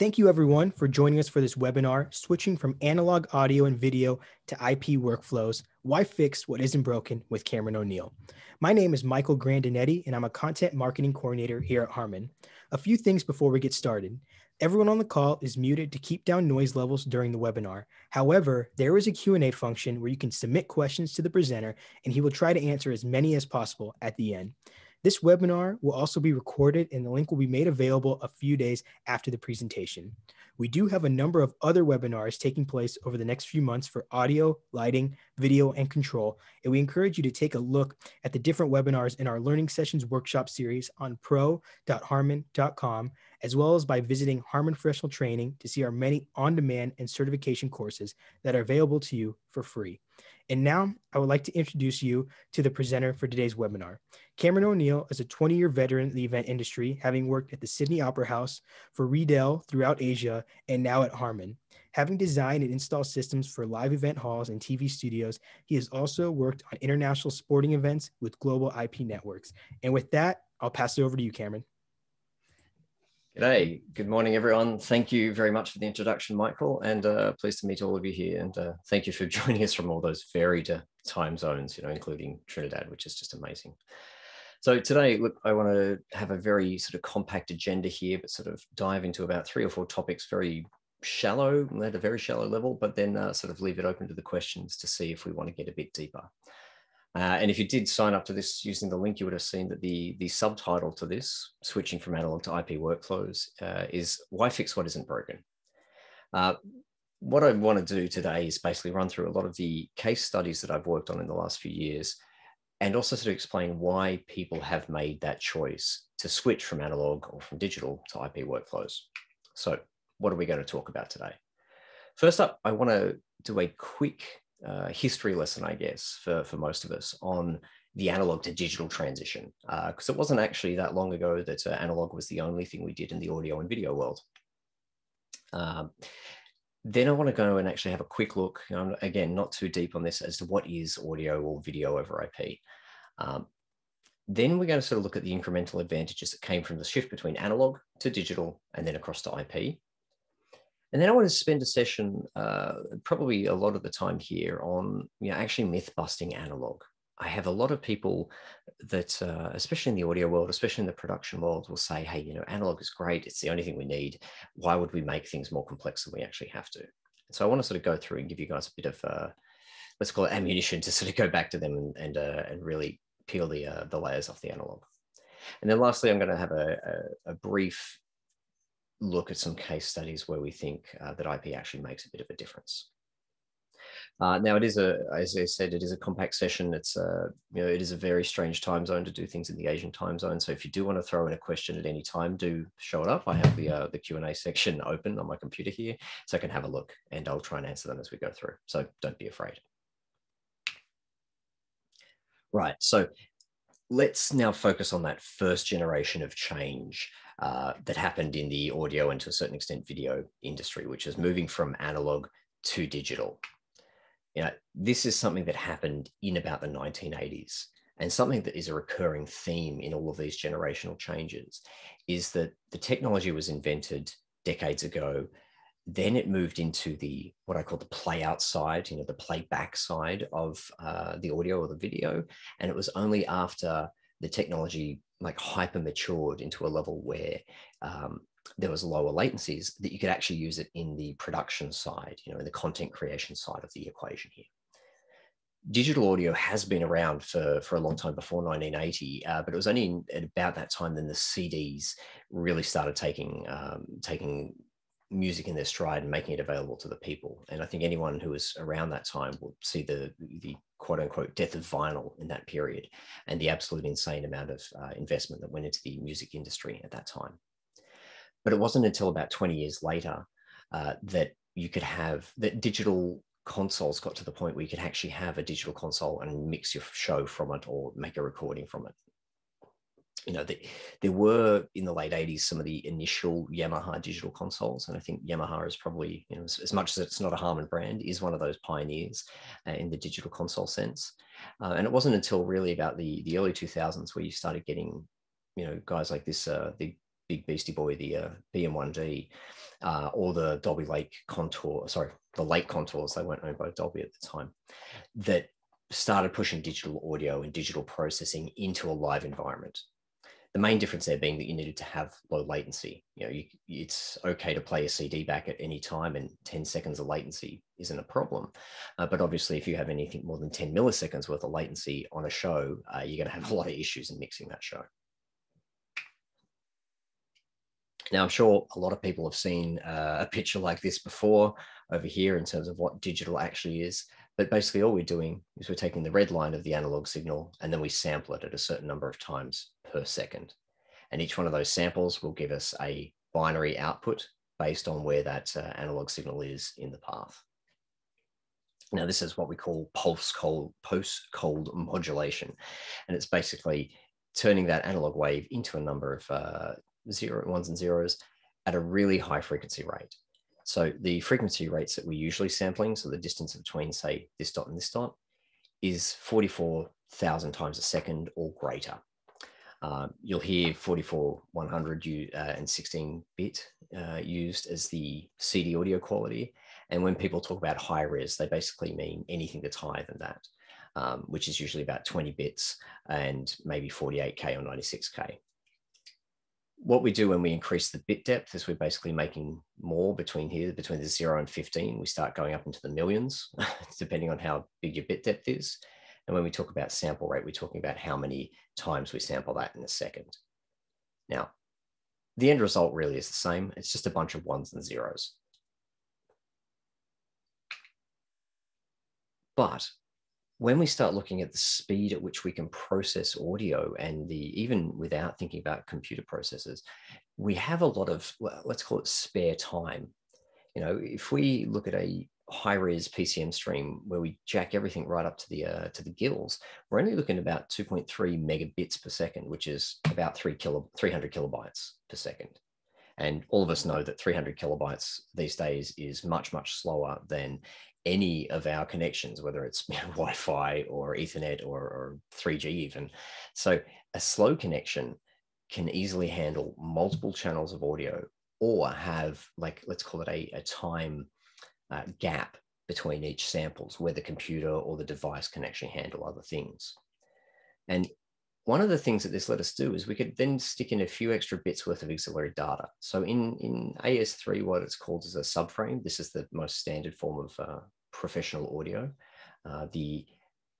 Thank you everyone for joining us for this webinar, switching from analog audio and video to IP workflows, why fix what isn't broken with Cameron O'Neill. My name is Michael Grandinetti and I'm a content marketing coordinator here at Harman. A few things before we get started. Everyone on the call is muted to keep down noise levels during the webinar. However, there is a Q&A function where you can submit questions to the presenter and he will try to answer as many as possible at the end. This webinar will also be recorded and the link will be made available a few days after the presentation. We do have a number of other webinars taking place over the next few months for audio, lighting, video, and control. And we encourage you to take a look at the different webinars in our Learning Sessions workshop series on pro.harman.com, as well as by visiting Harman Professional Training to see our many on-demand and certification courses that are available to you for free. And now I would like to introduce you to the presenter for today's webinar. Cameron O'Neill is a 20 year veteran in the event industry, having worked at the Sydney Opera House for Riedel throughout Asia and now at Harman. Having designed and installed systems for live event halls and TV studios, he has also worked on international sporting events with global IP networks. And with that, I'll pass it over to you, Cameron. G'day, good morning, everyone. Thank you very much for the introduction, Michael, and uh, pleased to meet all of you here. And uh, thank you for joining us from all those varied uh, time zones, you know, including Trinidad, which is just amazing. So today, look, I want to have a very sort of compact agenda here, but sort of dive into about three or four topics, very shallow, at a very shallow level, but then uh, sort of leave it open to the questions to see if we want to get a bit deeper. Uh, and if you did sign up to this using the link, you would have seen that the, the subtitle to this, switching from analog to IP workflows, uh, is Why Fix What Isn't Broken? Uh, what I want to do today is basically run through a lot of the case studies that I've worked on in the last few years, and also sort of explain why people have made that choice to switch from analog or from digital to IP workflows. So what are we going to talk about today? First up, I want to do a quick uh, history lesson, I guess, for, for most of us on the analog to digital transition, because uh, it wasn't actually that long ago that uh, analog was the only thing we did in the audio and video world. Um, then I want to go and actually have a quick look, know, again, not too deep on this, as to what is audio or video over IP. Um, then we're going to sort of look at the incremental advantages that came from the shift between analog to digital and then across to IP. And then I want to spend a session, uh, probably a lot of the time here, on you know actually myth busting analog. I have a lot of people that, uh, especially in the audio world, especially in the production world, will say, "Hey, you know, analog is great. It's the only thing we need. Why would we make things more complex than we actually have to?" So I want to sort of go through and give you guys a bit of, uh, let's call it ammunition to sort of go back to them and and, uh, and really peel the uh, the layers off the analog. And then lastly, I'm going to have a, a, a brief look at some case studies where we think uh, that IP actually makes a bit of a difference. Uh, now it is a, as I said, it is a compact session. It's a, you know, it is a very strange time zone to do things in the Asian time zone. So if you do want to throw in a question at any time, do show it up. I have the uh, the Q and A section open on my computer here, so I can have a look, and I'll try and answer them as we go through. So don't be afraid. Right. So let's now focus on that first generation of change uh, that happened in the audio and to a certain extent video industry, which is moving from analog to digital. You know, this is something that happened in about the 1980s. And something that is a recurring theme in all of these generational changes is that the technology was invented decades ago. Then it moved into the what I call the play out side, you know, the playback side of uh, the audio or the video. And it was only after the technology like hyper matured into a level where um, there was lower latencies that you could actually use it in the production side, you know, in the content creation side of the equation here. Digital audio has been around for, for a long time before 1980, uh, but it was only in, at about that time then the CDs really started taking um, taking music in their stride and making it available to the people. And I think anyone who was around that time will see the, the quote unquote death of vinyl in that period and the absolute insane amount of uh, investment that went into the music industry at that time. But it wasn't until about 20 years later uh, that you could have that digital consoles got to the point where you could actually have a digital console and mix your show from it or make a recording from it you know, the, there were in the late 80s some of the initial Yamaha digital consoles. And I think Yamaha is probably, you know, as, as much as it's not a Harman brand, is one of those pioneers uh, in the digital console sense. Uh, and it wasn't until really about the, the early 2000s where you started getting, you know, guys like this, uh, the big beastie boy, the uh, PM1D, uh, or the Dolby Lake contour, sorry, the Lake contours, they weren't owned by Dolby at the time, that started pushing digital audio and digital processing into a live environment. The main difference there being that you needed to have low latency. You know, you, it's okay to play a CD back at any time, and 10 seconds of latency isn't a problem. Uh, but obviously, if you have anything more than 10 milliseconds worth of latency on a show, uh, you're going to have a lot of issues in mixing that show. Now, I'm sure a lot of people have seen uh, a picture like this before over here in terms of what digital actually is. But basically, all we're doing is we're taking the red line of the analog signal and then we sample it at a certain number of times per second. And each one of those samples will give us a binary output based on where that uh, analog signal is in the path. Now, this is what we call pulse code, post cold modulation. And it's basically turning that analog wave into a number of uh, zero ones and zeros at a really high frequency rate. So the frequency rates that we're usually sampling, so the distance between say this dot and this dot, is 44,000 times a second or greater. Uh, you'll hear 44 100 uh, and 16 bit uh, used as the CD audio quality. And when people talk about high res, they basically mean anything that's higher than that, um, which is usually about 20 bits and maybe 48K or 96K what we do when we increase the bit depth is we're basically making more between here, between the zero and 15. We start going up into the millions, depending on how big your bit depth is. And when we talk about sample rate, we're talking about how many times we sample that in a second. Now, the end result really is the same. It's just a bunch of ones and zeros. But when we start looking at the speed at which we can process audio and the even without thinking about computer processors we have a lot of let's call it spare time. You know if we look at a high res pcm stream where we jack everything right up to the uh, to the gills we're only looking at about 2.3 megabits per second which is about 3 kilo 300 kilobytes per second. And all of us know that 300 kilobytes these days is much much slower than any of our connections, whether it's Wi-Fi or Ethernet or, or 3G even. So a slow connection can easily handle multiple channels of audio or have like, let's call it a, a time uh, gap between each samples where the computer or the device can actually handle other things. And one of the things that this let us do is we could then stick in a few extra bits worth of auxiliary data. So in, in AES3, what it's called is a subframe. This is the most standard form of uh, professional audio. Uh, the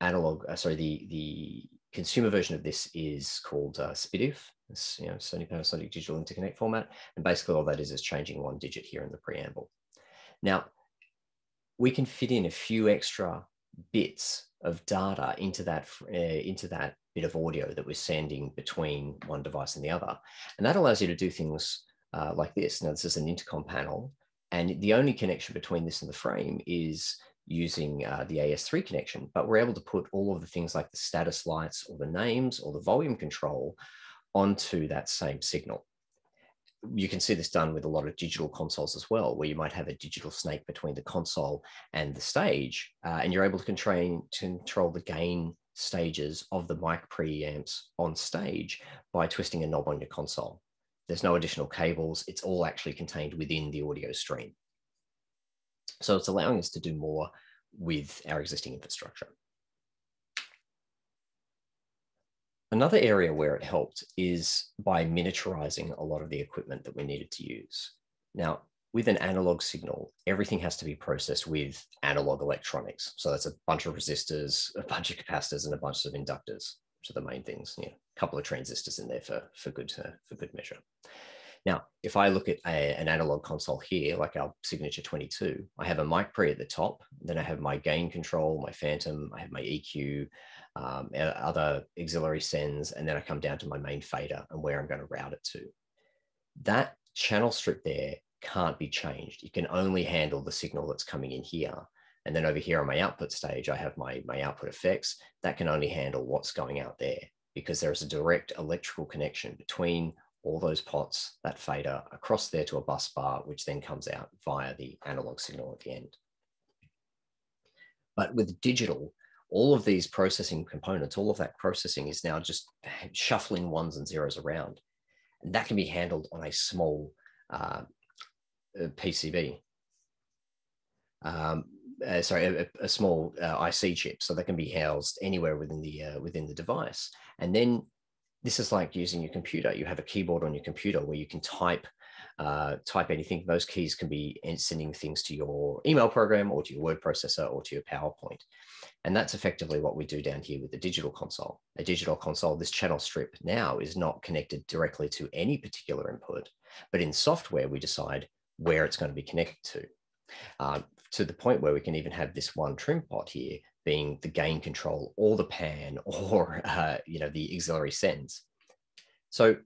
analog, uh, sorry, the, the consumer version of this is called uh, SPDIF, this, you know, Sony Panasonic Digital Interconnect format. And basically all that is is changing one digit here in the preamble. Now, we can fit in a few extra bits of data into that, uh, into that bit of audio that we're sending between one device and the other. And that allows you to do things uh, like this. Now, this is an intercom panel, and the only connection between this and the frame is using uh, the AES3 connection, but we're able to put all of the things like the status lights or the names or the volume control onto that same signal. You can see this done with a lot of digital consoles as well, where you might have a digital snake between the console and the stage, uh, and you're able to control, control the gain stages of the mic preamps on stage by twisting a knob on your console. There's no additional cables. It's all actually contained within the audio stream. So it's allowing us to do more with our existing infrastructure. Another area where it helped is by miniaturizing a lot of the equipment that we needed to use. Now, with an analog signal, everything has to be processed with analog electronics. So that's a bunch of resistors, a bunch of capacitors, and a bunch of inductors, which are the main things. Yeah, a couple of transistors in there for, for, good, uh, for good measure. Now, if I look at a, an analog console here, like our Signature 22, I have a mic pre at the top, then I have my gain control, my phantom, I have my EQ, um, other auxiliary sends, and then I come down to my main fader and where I'm going to route it to. That channel strip there can't be changed. It can only handle the signal that's coming in here. And then over here on my output stage, I have my, my output effects that can only handle what's going out there because there's a direct electrical connection between all those pots, that fader across there to a bus bar, which then comes out via the analog signal at the end. But with digital, all of these processing components, all of that processing is now just shuffling ones and zeros around. And that can be handled on a small uh, PCB. Um, uh, sorry, a, a small uh, IC chip, so that can be housed anywhere within the uh, within the device. And then this is like using your computer. You have a keyboard on your computer where you can type uh, type anything. Those keys can be sending things to your email program or to your word processor or to your PowerPoint. And that's effectively what we do down here with the digital console. A digital console, this channel strip now is not connected directly to any particular input, but in software, we decide where it's going to be connected to. Uh, to the point where we can even have this one trim pot here being the gain control or the pan or uh, you know the auxiliary sends. So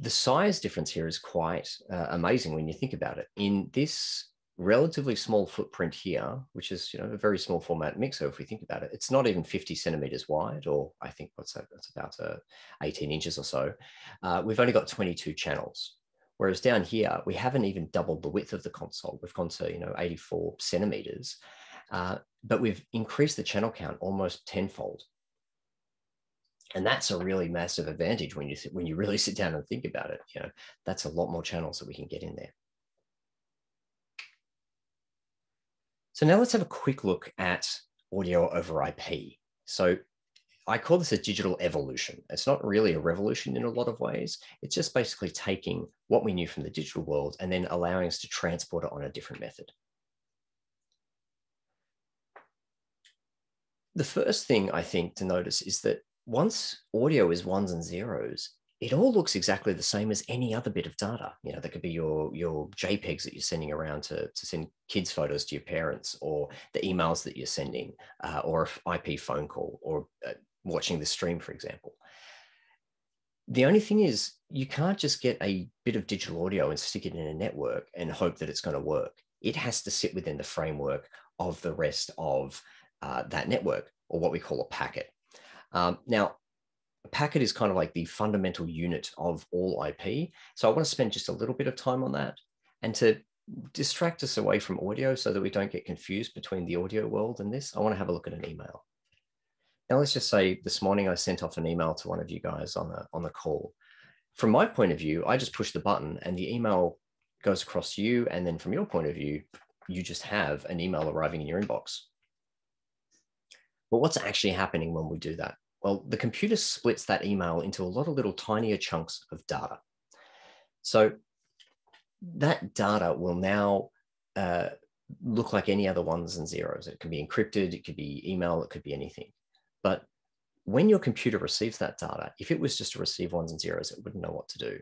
the size difference here is quite uh, amazing when you think about it. In this relatively small footprint here, which is you know a very small format mixer, if we think about it, it's not even 50 centimeters wide, or I think what's that? That's about uh, 18 inches or so. Uh, we've only got 22 channels. Whereas down here, we haven't even doubled the width of the console. We've gone to you know 84 centimeters, uh, but we've increased the channel count almost tenfold. And that's a really massive advantage when you when you really sit down and think about it you know that's a lot more channels that we can get in there. So now let's have a quick look at audio over ip so i call this a digital evolution. It's not really a revolution in a lot of ways. It's just basically taking what we knew from the digital world and then allowing us to transport it on a different method. The first thing i think to notice is that once audio is ones and zeros, it all looks exactly the same as any other bit of data. You know, that could be your your JPEGs that you're sending around to, to send kids photos to your parents, or the emails that you're sending, uh, or an IP phone call, or uh, watching the stream, for example. The only thing is, you can't just get a bit of digital audio and stick it in a network and hope that it's going to work. It has to sit within the framework of the rest of uh, that network, or what we call a packet. Um, now, a packet is kind of like the fundamental unit of all IP. So I want to spend just a little bit of time on that and to distract us away from audio so that we don't get confused between the audio world and this, I want to have a look at an email. Now let's just say this morning I sent off an email to one of you guys on the, on the call. From my point of view, I just push the button and the email goes across to you. And then from your point of view, you just have an email arriving in your inbox. But what's actually happening when we do that? Well, the computer splits that email into a lot of little tinier chunks of data. So that data will now uh, look like any other ones and zeros. It can be encrypted, it could be email, it could be anything. When your computer receives that data, if it was just to receive ones and zeros, it wouldn't know what to do.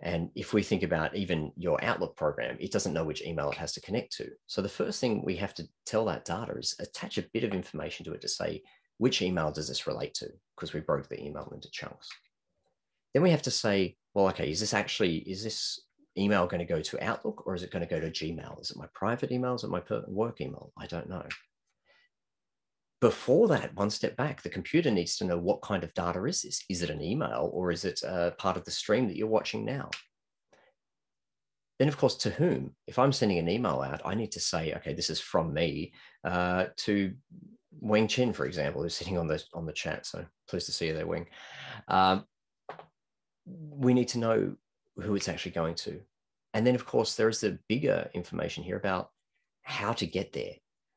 And if we think about even your Outlook program, it doesn't know which email it has to connect to. So the first thing we have to tell that data is attach a bit of information to it to say, which email does this relate to? Because we broke the email into chunks. Then we have to say, well, okay, is this actually, is this email going to go to Outlook or is it going to go to Gmail? Is it my private email? Is it my work email? I don't know. Before that, one step back, the computer needs to know what kind of data is this? Is it an email or is it a part of the stream that you're watching now? Then, of course, to whom? If I'm sending an email out, I need to say, okay, this is from me uh, to Wing Chin, for example, who's sitting on the on the chat. So pleased to see you there, Wing. Um, we need to know who it's actually going to, and then, of course, there is the bigger information here about how to get there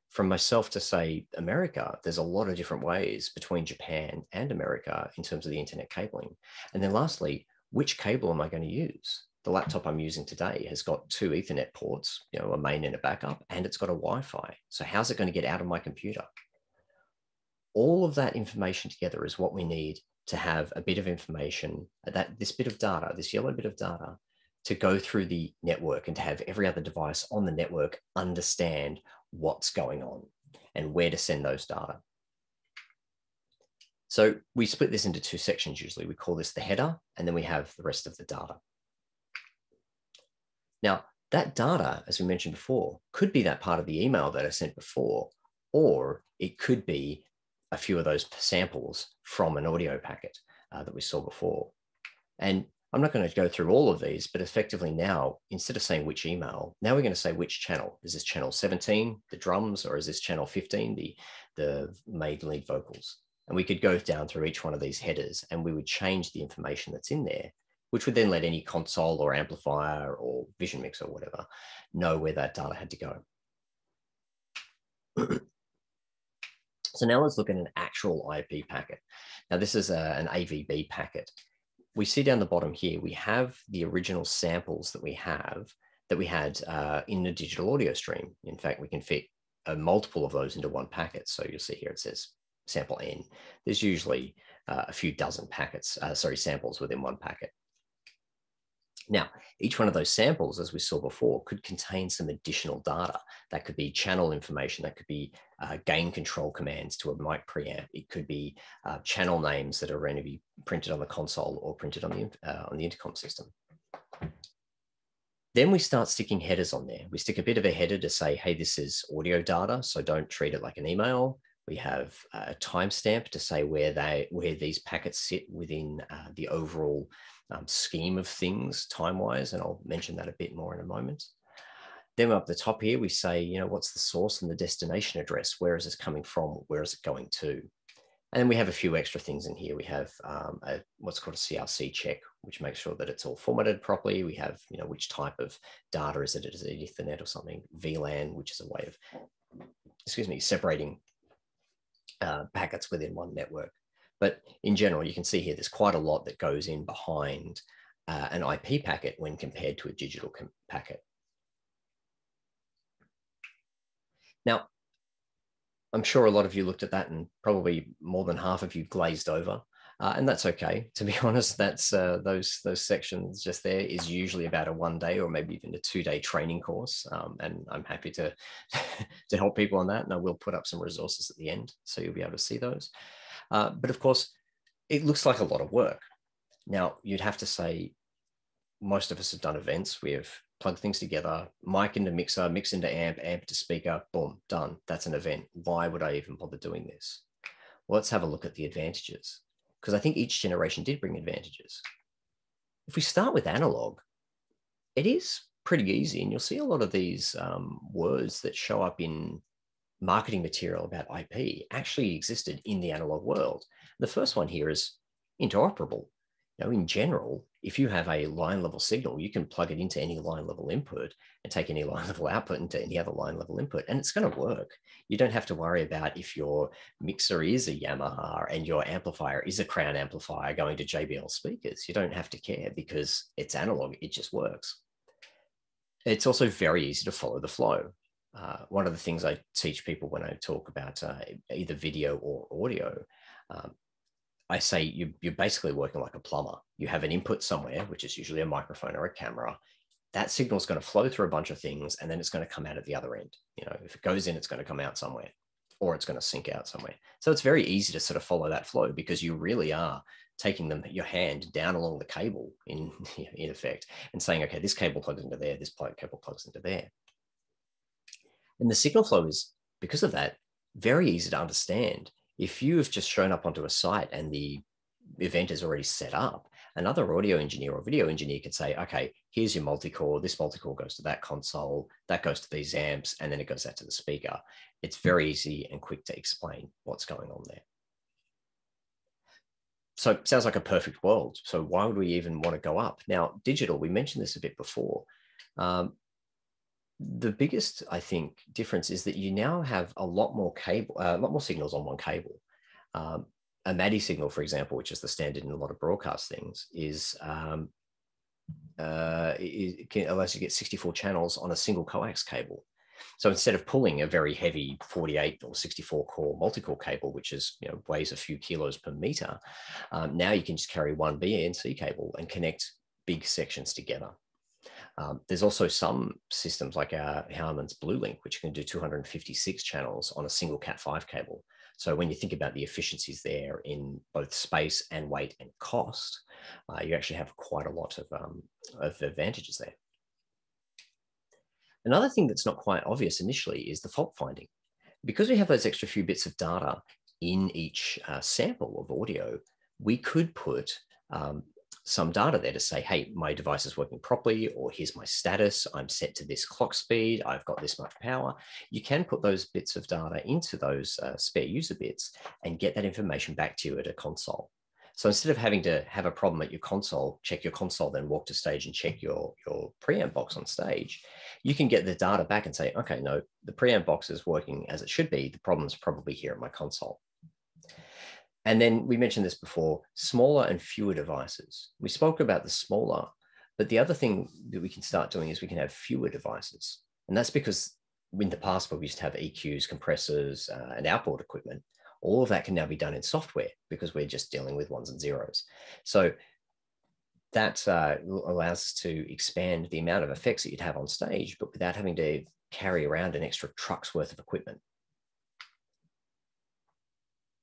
from myself to say America, there's a lot of different ways between Japan and America in terms of the internet cabling. And then lastly, which cable am I going to use? The laptop I'm using today has got two Ethernet ports, you know, a main and a backup, and it's got a Wi-Fi. So how's it going to get out of my computer? All of that information together is what we need to have a bit of information, uh, that this bit of data, this yellow bit of data, to go through the network and to have every other device on the network understand what's going on and where to send those data. So we split this into two sections usually. We call this the header, and then we have the rest of the data. Now, that data, as we mentioned before, could be that part of the email that I sent before, or it could be a few of those samples from an audio packet uh, that we saw before. And I'm not going to go through all of these, but effectively now, instead of saying which email, now we're going to say which channel. Is this channel 17, the drums, or is this channel 15, the, the main lead vocals? And we could go down through each one of these headers and we would change the information that's in there which would then let any console or amplifier or vision mixer or whatever know where that data had to go. so now let's look at an actual IP packet. Now this is uh, a, an AVB packet. We see down the bottom here, we have the original samples that we have that we had uh, in the digital audio stream. In fact, we can fit a multiple of those into one packet. So you'll see here it says sample N. There's usually uh, a few dozen packets, uh, sorry, samples within one packet. Now, each one of those samples, as we saw before, could contain some additional data. That could be channel information, that could be uh, gain control commands to a mic preamp. It could be uh, channel names that are going to be printed on the console or printed on the, uh, on the intercom system. Then we start sticking headers on there. We stick a bit of a header to say, hey, this is audio data, so don't treat it like an email. We have a timestamp to say where they where these packets sit within uh, the overall um, scheme of things time-wise, and I'll mention that a bit more in a moment. Then up the top here, we say, you know, what's the source and the destination address? Where is this coming from? Where is it going to? And then we have a few extra things in here. We have um, a, what's called a CRC check, which makes sure that it's all formatted properly. We have, you know, which type of data is it? Is it Ethernet or something? VLAN, which is a way of, excuse me, separating uh, packets within one network. But in general, you can see here, there's quite a lot that goes in behind uh, an IP packet when compared to a digital packet. Now, I'm sure a lot of you looked at that and probably more than half of you glazed over. Uh, and that's okay. To be honest, that's uh, those those sections just there is usually about a one day or maybe even a two day training course. Um, and I'm happy to to help people on that. And I will put up some resources at the end, so you'll be able to see those. Uh, but of course, it looks like a lot of work. Now you'd have to say most of us have done events. We have plugged things together, mic into mixer, mix into amp, amp to speaker, boom, done. That's an event. Why would I even bother doing this? Well, let's have a look at the advantages because I think each generation did bring advantages. If we start with analog, it is pretty easy, and you'll see a lot of these um, words that show up in marketing material about IP actually existed in the analog world. The first one here is interoperable. You in general, if you have a line level signal, you can plug it into any line level input and take any line level output into any other line level input, and it's going to work. You don't have to worry about if your mixer is a Yamaha and your amplifier is a Crown amplifier going to JBL speakers. You don't have to care because it's analog, it just works. It's also very easy to follow the flow. Uh, one of the things I teach people when I talk about uh, either video or audio um, I say you, you're basically working like a plumber. You have an input somewhere, which is usually a microphone or a camera. That signal is going to flow through a bunch of things and then it's going to come out at the other end. You know, if it goes in, it's going to come out somewhere or it's going to sink out somewhere. So it's very easy to sort of follow that flow because you really are taking them your hand down along the cable in in effect and saying, okay, this cable plugs into there, this cable plugs into there. And the signal flow is because of that very easy to understand if you have just shown up onto a site and the event is already set up, another audio engineer or video engineer could say, okay, here's your multi-core. This multi-core goes to that console, that goes to these amps, and then it goes out to the speaker. It's very easy and quick to explain what's going on there. So it sounds like a perfect world. So why would we even want to go up? Now, digital, we mentioned this a bit before. Um, the biggest, I think, difference is that you now have a lot more cable, uh, a lot more signals on one cable. Um, a MADI signal, for example, which is the standard in a lot of broadcast things, is um, uh, it can, allows you to get 64 channels on a single coax cable. So instead of pulling a very heavy 48 or 64 core multi-core cable, which is you know weighs a few kilos per meter, um, now you can just carry one BNC cable and connect big sections together. Um, there's also some systems like our Harman's BLU link, which can do 256 channels on a single Cat5 cable. So when you think about the efficiencies there in both space and weight and cost, uh, you actually have quite a lot of, um, of advantages there. Another thing that's not quite obvious initially is the fault finding. Because we have those extra few bits of data in each uh, sample of audio, we could put um, some data there to say, hey, my device is working properly, or here's my status. I'm set to this clock speed. I've got this much power. You can put those bits of data into those uh, spare user bits and get that information back to you at a console. So instead of having to have a problem at your console, check your console, then walk to stage and check your, your preamp box on stage, you can get the data back and say, okay, no, the preamp box is working as it should be. The problem's probably here at my console. And then we mentioned this before, smaller and fewer devices. We spoke about the smaller, but the other thing that we can start doing is we can have fewer devices. And that's because in the past, where we used to have EQs, compressors, uh, and outboard equipment, all of that can now be done in software because we're just dealing with ones and zeros. So that uh, allows us to expand the amount of effects that you'd have on stage, but without having to carry around an extra truck's worth of equipment.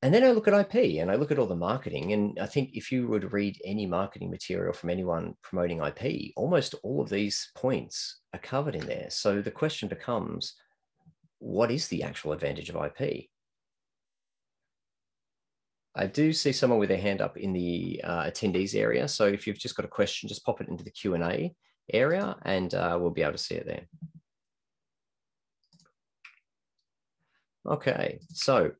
And then I look at IP and I look at all the marketing. And I think if you would read any marketing material from anyone promoting IP, almost all of these points are covered in there. So the question becomes what is the actual advantage of IP? I do see someone with their hand up in the uh, attendees area. So if you've just got a question, just pop it into the Q&A area and uh, we'll be able to see it there. Okay, so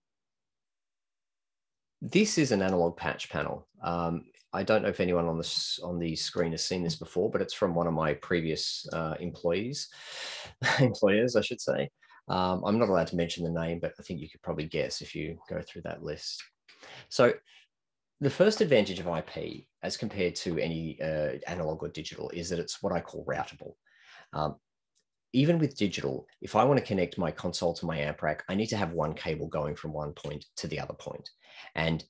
this is an analog patch panel. Um, I don't know if anyone on the, on the screen has seen this before, but it's from one of my previous uh, employees, employers, I should say. Um, I'm not allowed to mention the name, but I think you could probably guess if you go through that list. So the first advantage of IP as compared to any uh, analog or digital is that it's what I call routable. Um, even with digital, if I want to connect my console to my amp rack, I need to have one cable going from one point to the other point. And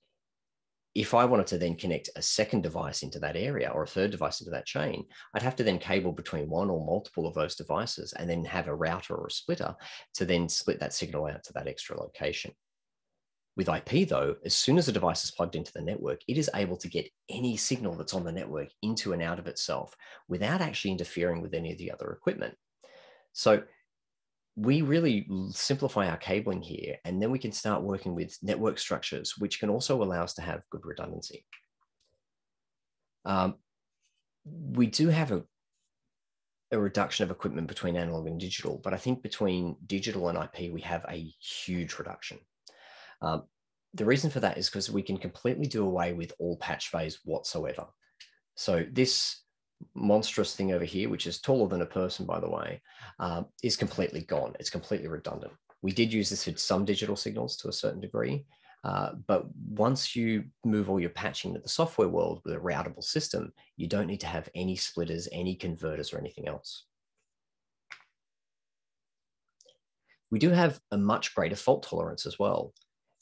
if I wanted to then connect a second device into that area or a third device into that chain, I'd have to then cable between one or multiple of those devices and then have a router or a splitter to then split that signal out to that extra location. With IP, though, as soon as a device is plugged into the network, it is able to get any signal that's on the network into and out of itself without actually interfering with any of the other equipment. So we really simplify our cabling here, and then we can start working with network structures, which can also allow us to have good redundancy. Um, we do have a, a reduction of equipment between analog and digital, but I think between digital and IP, we have a huge reduction. Um, the reason for that is because we can completely do away with all patch bays whatsoever. So this monstrous thing over here, which is taller than a person, by the way, uh, is completely gone. It's completely redundant. We did use this for some digital signals to a certain degree, uh, but once you move all your patching to the software world with a routable system, you don't need to have any splitters, any converters, or anything else. We do have a much greater fault tolerance as well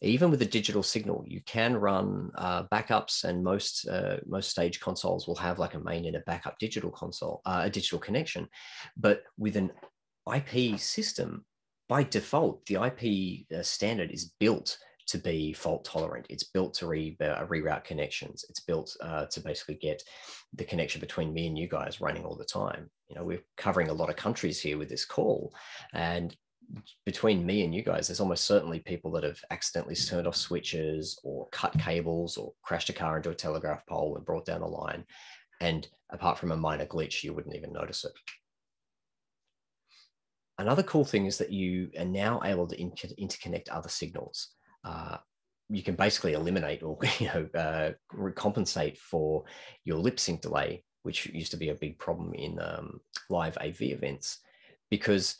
even with a digital signal, you can run uh, backups, and most uh, most stage consoles will have like a main and a backup digital console, uh, a digital connection. But with an IP system, by default, the IP uh, standard is built to be fault tolerant. It's built to re, uh, reroute connections. It's built uh, to basically get the connection between me and you guys running all the time. You know, we're covering a lot of countries here with this call, and between me and you guys, there's almost certainly people that have accidentally turned off switches or cut cables or crashed a car into a telegraph pole and brought down a line. And apart from a minor glitch, you wouldn't even notice it. Another cool thing is that you are now able to inter interconnect other signals. Uh, you can basically eliminate or you know uh, compensate for your lip sync delay, which used to be a big problem in um, live AV events, because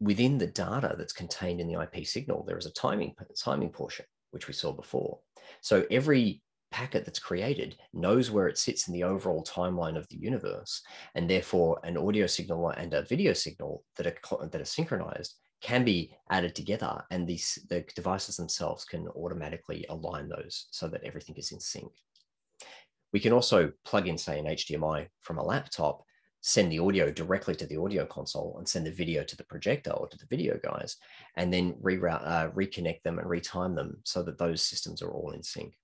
within the data that's contained in the IP signal, there is a timing, timing portion, which we saw before. So every packet that's created knows where it sits in the overall timeline of the universe. And therefore, an audio signal and a video signal that are, that are synchronized can be added together and these the devices themselves can automatically align those so that everything is in sync. We can also plug in, say, an HDMI from a laptop send the audio directly to the audio console and send the video to the projector or to the video guys, and then reroute, uh, reconnect them and retime them so that those systems are all in sync.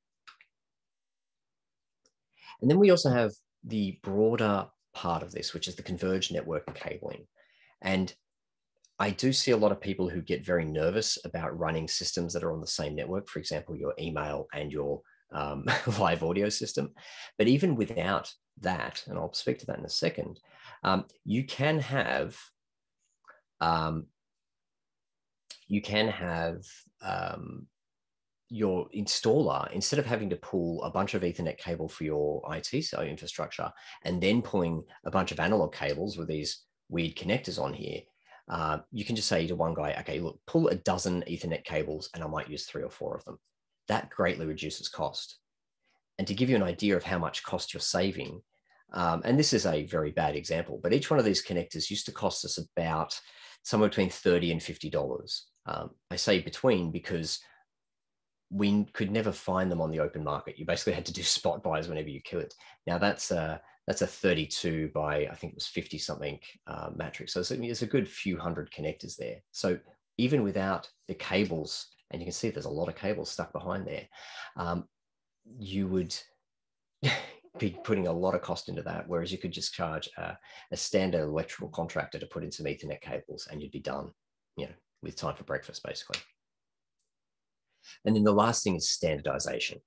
And then we also have the broader part of this, which is the converged network cabling. And I do see a lot of people who get very nervous about running systems that are on the same network, for example, your email and your um, live audio system. But even without that, and I'll speak to that in a second, um, you can have um, you can have um, your installer, instead of having to pull a bunch of Ethernet cable for your IT so infrastructure and then pulling a bunch of analog cables with these weird connectors on here, uh, you can just say to one guy, okay, look, pull a dozen Ethernet cables and I might use three or four of them. That greatly reduces cost. And to give you an idea of how much cost you're saving, um, and this is a very bad example, but each one of these connectors used to cost us about somewhere between 30 and $50. Um, I say between because we could never find them on the open market. You basically had to do spot buys whenever you could. Now that's a, that's a 32 by, I think it was 50 something uh, matrix. So it's a good few hundred connectors there. So even without the cables, and you can see there's a lot of cables stuck behind there, um, you would be putting a lot of cost into that. Whereas you could just charge a, a standard electrical contractor to put in some ethernet cables and you'd be done, you know, with time for breakfast basically. And then the last thing is standardization.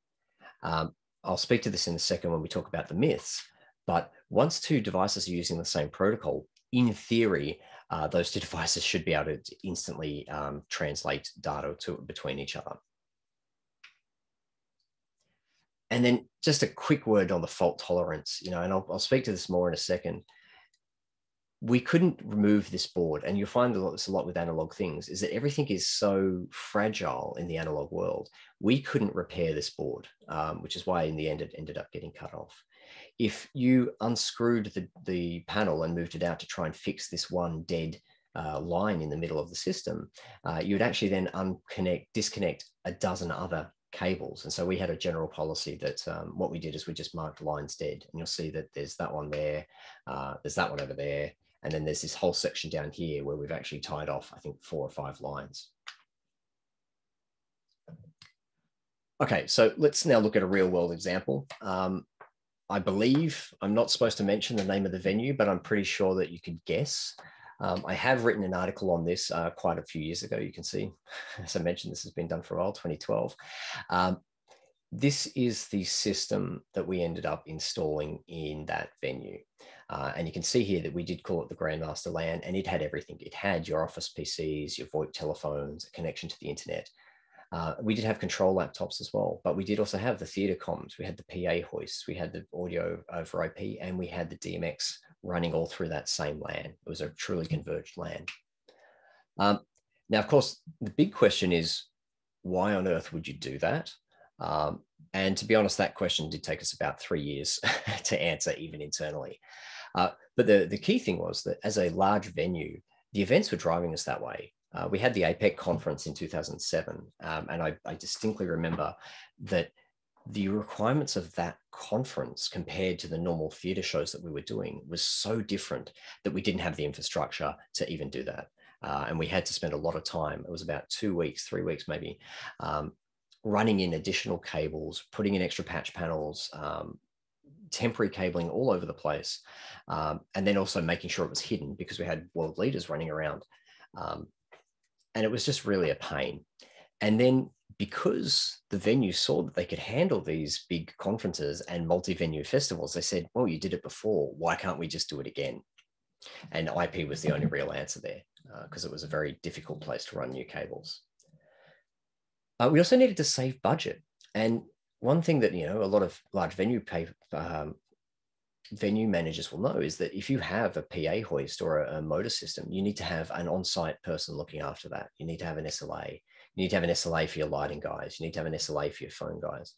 Um, I'll speak to this in a second when we talk about the myths, but once two devices are using the same protocol, in theory, uh, those two devices should be able to instantly um, translate data to, between each other. And then just a quick word on the fault tolerance, you know, and I'll, I'll speak to this more in a second. We couldn't remove this board and you'll find this a lot with analog things is that everything is so fragile in the analog world. We couldn't repair this board um, which is why in the end it ended up getting cut off. If you unscrewed the, the panel and moved it out to try and fix this one dead uh, line in the middle of the system uh, you would actually then unconnect disconnect a dozen other cables and so we had a general policy that um, what we did is we just marked lines dead and you'll see that there's that one there uh, there's that one over there and then there's this whole section down here where we've actually tied off, I think, four or five lines. Okay, so let's now look at a real world example. Um, I believe I'm not supposed to mention the name of the venue, but I'm pretty sure that you could guess. Um, I have written an article on this uh, quite a few years ago. You can see, as I mentioned, this has been done for a while, 2012. Um, this is the system that we ended up installing in that venue. Uh, and you can see here that we did call it the Grandmaster LAN and it had everything. It had your office PCs, your VoIP telephones, a connection to the internet. Uh, we did have control laptops as well, but we did also have the theater comms. We had the PA hoists, we had the audio over IP, and we had the DMX running all through that same LAN. It was a truly converged LAN. Um, now, of course, the big question is, why on earth would you do that? Um, and to be honest, that question did take us about three years to answer, even internally. Uh, but the, the key thing was that as a large venue, the events were driving us that way. Uh, we had the APEC conference in 2007, um, and I, I, distinctly remember that the requirements of that conference compared to the normal theatre shows that we were doing was so different that we didn't have the infrastructure to even do that. Uh, and we had to spend a lot of time. It was about two weeks, three weeks maybe, um, running in additional cables, putting in extra patch panels, um, temporary cabling all over the place, um, and then also making sure it was hidden because we had world leaders running around. Um, and it was just really a pain. And then because the venue saw that they could handle these big conferences and multi-venue festivals, they said, well, you did it before. Why can't we just do it again? And IP was the only real answer there because uh, it was a very difficult place to run new cables. Uh, we also needed to save budget. And one thing that you know a lot of large venue pay, um, venue managers will know is that if you have a PA hoist or a, a, motor system, you need to have an on-site person looking after that. You need to have an SLA. You need to have an SLA for your lighting guys. You need to have an SLA for your phone guys.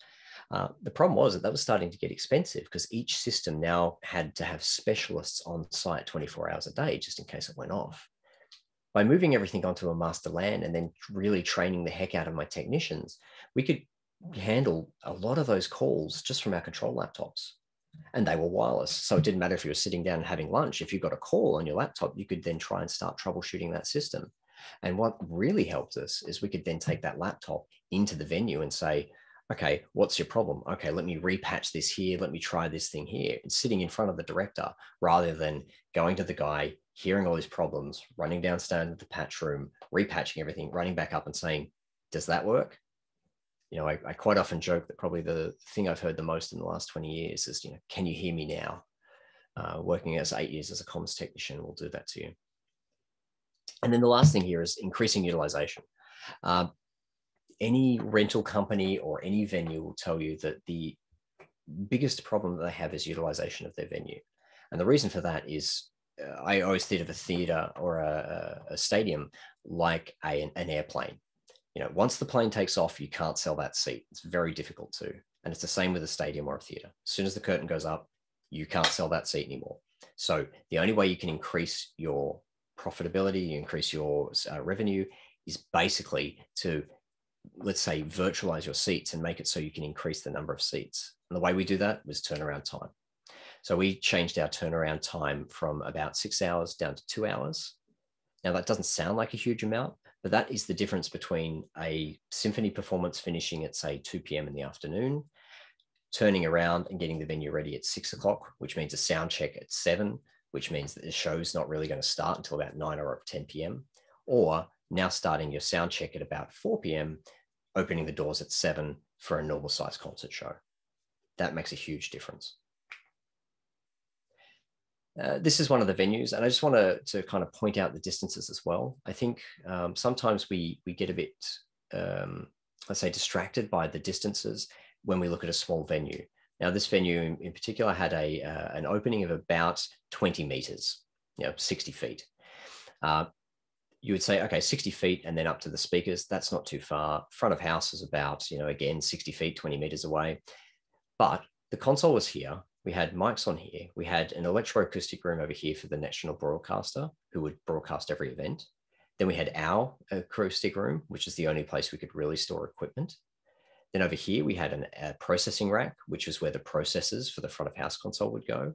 Uh, the problem was that that was starting to get expensive because each system now had to have specialists on site 24 hours a day just in case it went off. By moving everything onto a master LAN and then really training the heck out of my technicians, we could handle a lot of those calls just from our control laptops. And they were wireless. So it didn't matter if you were sitting down and having lunch. If you got a call on your laptop, you could then try and start troubleshooting that system. And what really helped us is we could then take that laptop into the venue and say, okay, what's your problem? Okay, let me repatch this here. Let me try this thing here. And sitting in front of the director rather than going to the guy, hearing all these problems, running downstairs to the patch room, repatching everything, running back up and saying, does that work? you know, I, I, quite often joke that probably the thing I've heard the most in the last 20 years is, you know, can you hear me now? Uh, working as eight years as a comms technician will do that to you. And then the last thing here is increasing utilization. Uh, any rental company or any venue will tell you that the biggest problem that they have is utilization of their venue. And the reason for that is uh, I always think of a theater or a, a stadium like a, an airplane. You know, once the plane takes off, you can't sell that seat. It's very difficult to. And it's the same with a stadium or a theater. As soon as the curtain goes up, you can't sell that seat anymore. So the only way you can increase your profitability, you increase your uh, revenue, is basically to, let's say, virtualize your seats and make it so you can increase the number of seats. And the way we do that was turnaround time. So we changed our turnaround time from about six hours down to two hours. Now, that doesn't sound like a huge amount, but that is the difference between a symphony performance finishing at, say, 2 p.m. in the afternoon, turning around and getting the venue ready at six o'clock, which means a sound check at seven, which means that the show's not really going to start until about 9 or 10 p.m., or now starting your sound check at about 4 p.m., opening the doors at 7 for a normal size concert show that makes a huge difference. Uh, this is one of the venues, and I just want to, kind of point out the distances as well. I think um, sometimes we we get a bit, um, let's say, distracted by the distances when we look at a small venue. Now, this venue in, particular had a uh, an opening of about 20 meters, you know, 60 feet. Uh, you would say, okay, 60 feet and then up to the speakers, that's not too far. Front of house is about, you know, again, 60 feet, 20 meters away. But the console was here. We had mics on here. We had an electroacoustic room over here for the national broadcaster who would broadcast every event. Then we had our acoustic room, which is the only place we could really store equipment. Then over here, we had an, a processing rack, which was where the processors for the front of house console would go.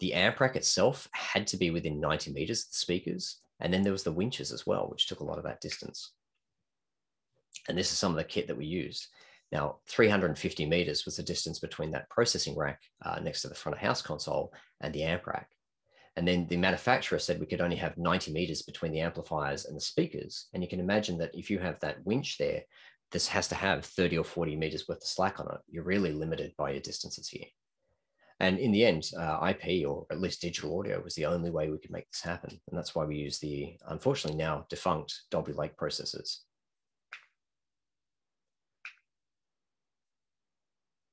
The amp rack itself had to be within 90 meters of the speakers. And then there was the winches as well, which took a lot of that distance. And this is some of the kit that we used. Now, 350 meters was the distance between that processing rack uh, next to the front of house console and the amp rack. And then the manufacturer said we could only have 90 meters between the amplifiers and the speakers. And you can imagine that if you have that winch there, this has to have 30 or 40 meters worth of slack on it. You're really limited by your distances here. And in the end, uh, IP or at least digital audio was the only way we could make this happen. And that's why we use the unfortunately now defunct Dolby Lake processors.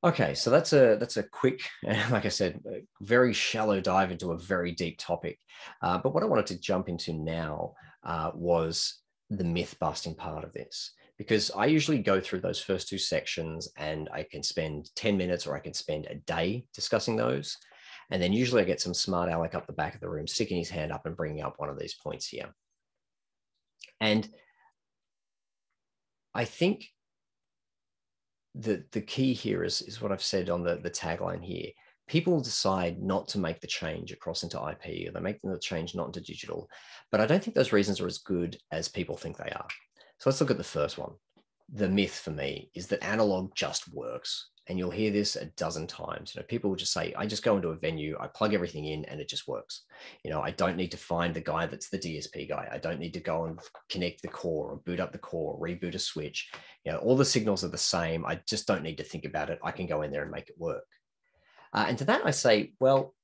Okay, so that's a that's a quick, like I said, very shallow dive into a very deep topic. Uh, but what I wanted to jump into now uh, was the myth busting part of this, because I usually go through those first two sections and I can spend 10 minutes or I can spend a day discussing those. And then usually I get some smart aleck up the back of the room, sticking his hand up and bringing up one of these points here. And I think the the key here is is what I've said on the the tagline here. People decide not to make the change across into IP, or they make the change not into digital. But I don't think those reasons are as good as people think they are. So let's look at the first one. The myth for me is that analog just works and you'll hear this a dozen times. You know, people will just say, I just go into a venue, I plug everything in and it just works. You know, I don't need to find the guy that's the DSP guy. I don't need to go and connect the core or boot up the core, reboot a switch. You know, all the signals are the same. I just don't need to think about it. I can go in there and make it work. Uh, and to that, I say, well,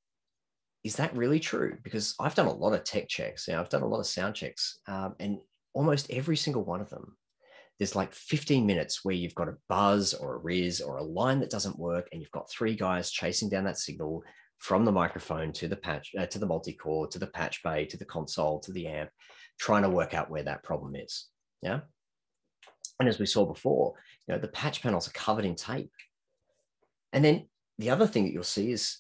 is that really true? Because I've done a lot of tech checks. You know, I've done a lot of sound checks, um, and almost every single one of them. There's like 15 minutes where you've got a buzz or a riz or a line that doesn't work and you've got three guys chasing down that signal from the microphone to the patch uh, to the multi-core to the patch bay to the console to the amp trying to work out where that problem is. Yeah? And as we saw before you know the patch panels are covered in tape. And then the other thing that you'll see is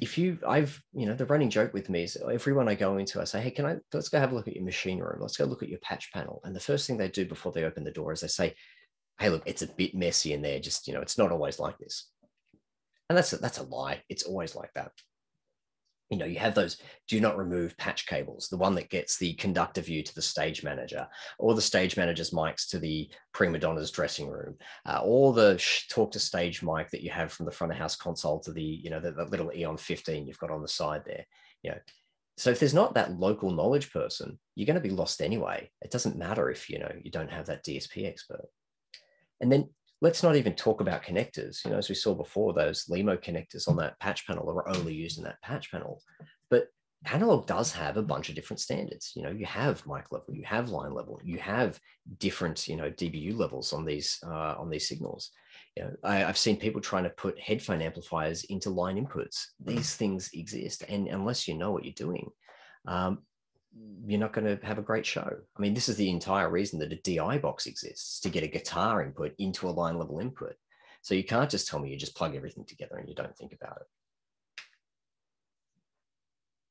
if you i've you know the running joke with me is everyone i go into i say hey can i let's go have a look at your machine room. Let's go look at your patch panel. And the first thing they do before they open the door is they say hey look it's a bit messy in there. Just you know it's not always like this. And that's a, that's a lie. It's always like that you know, you have those do not remove patch cables, the one that gets the conductor view to the stage manager, or the stage manager's mics to the prima donna's dressing room, uh, or the talk to stage mic that you have from the front of house console to the, you know, the, the little Eon 15 you've got on the side there. You know, so if there's not that local knowledge person, you're going to be lost anyway. It doesn't matter if, you know, you don't have that DSP expert. And then let's not even talk about connectors. You know, as we saw before, those LEMO connectors on that patch panel are only used in that patch panel. But analog does have a bunch of different standards. You know, you have mic level, you have line level, you have different, you know, dBU levels on these uh, on these signals. You know, I, have seen people trying to put headphone amplifiers into line inputs. These things exist, and unless you know what you're doing, um, you're not going to have a great show. I mean, this is the entire reason that a DI box exists to get a guitar input into a line level input. So you can't just tell me you just plug everything together and you don't think about it.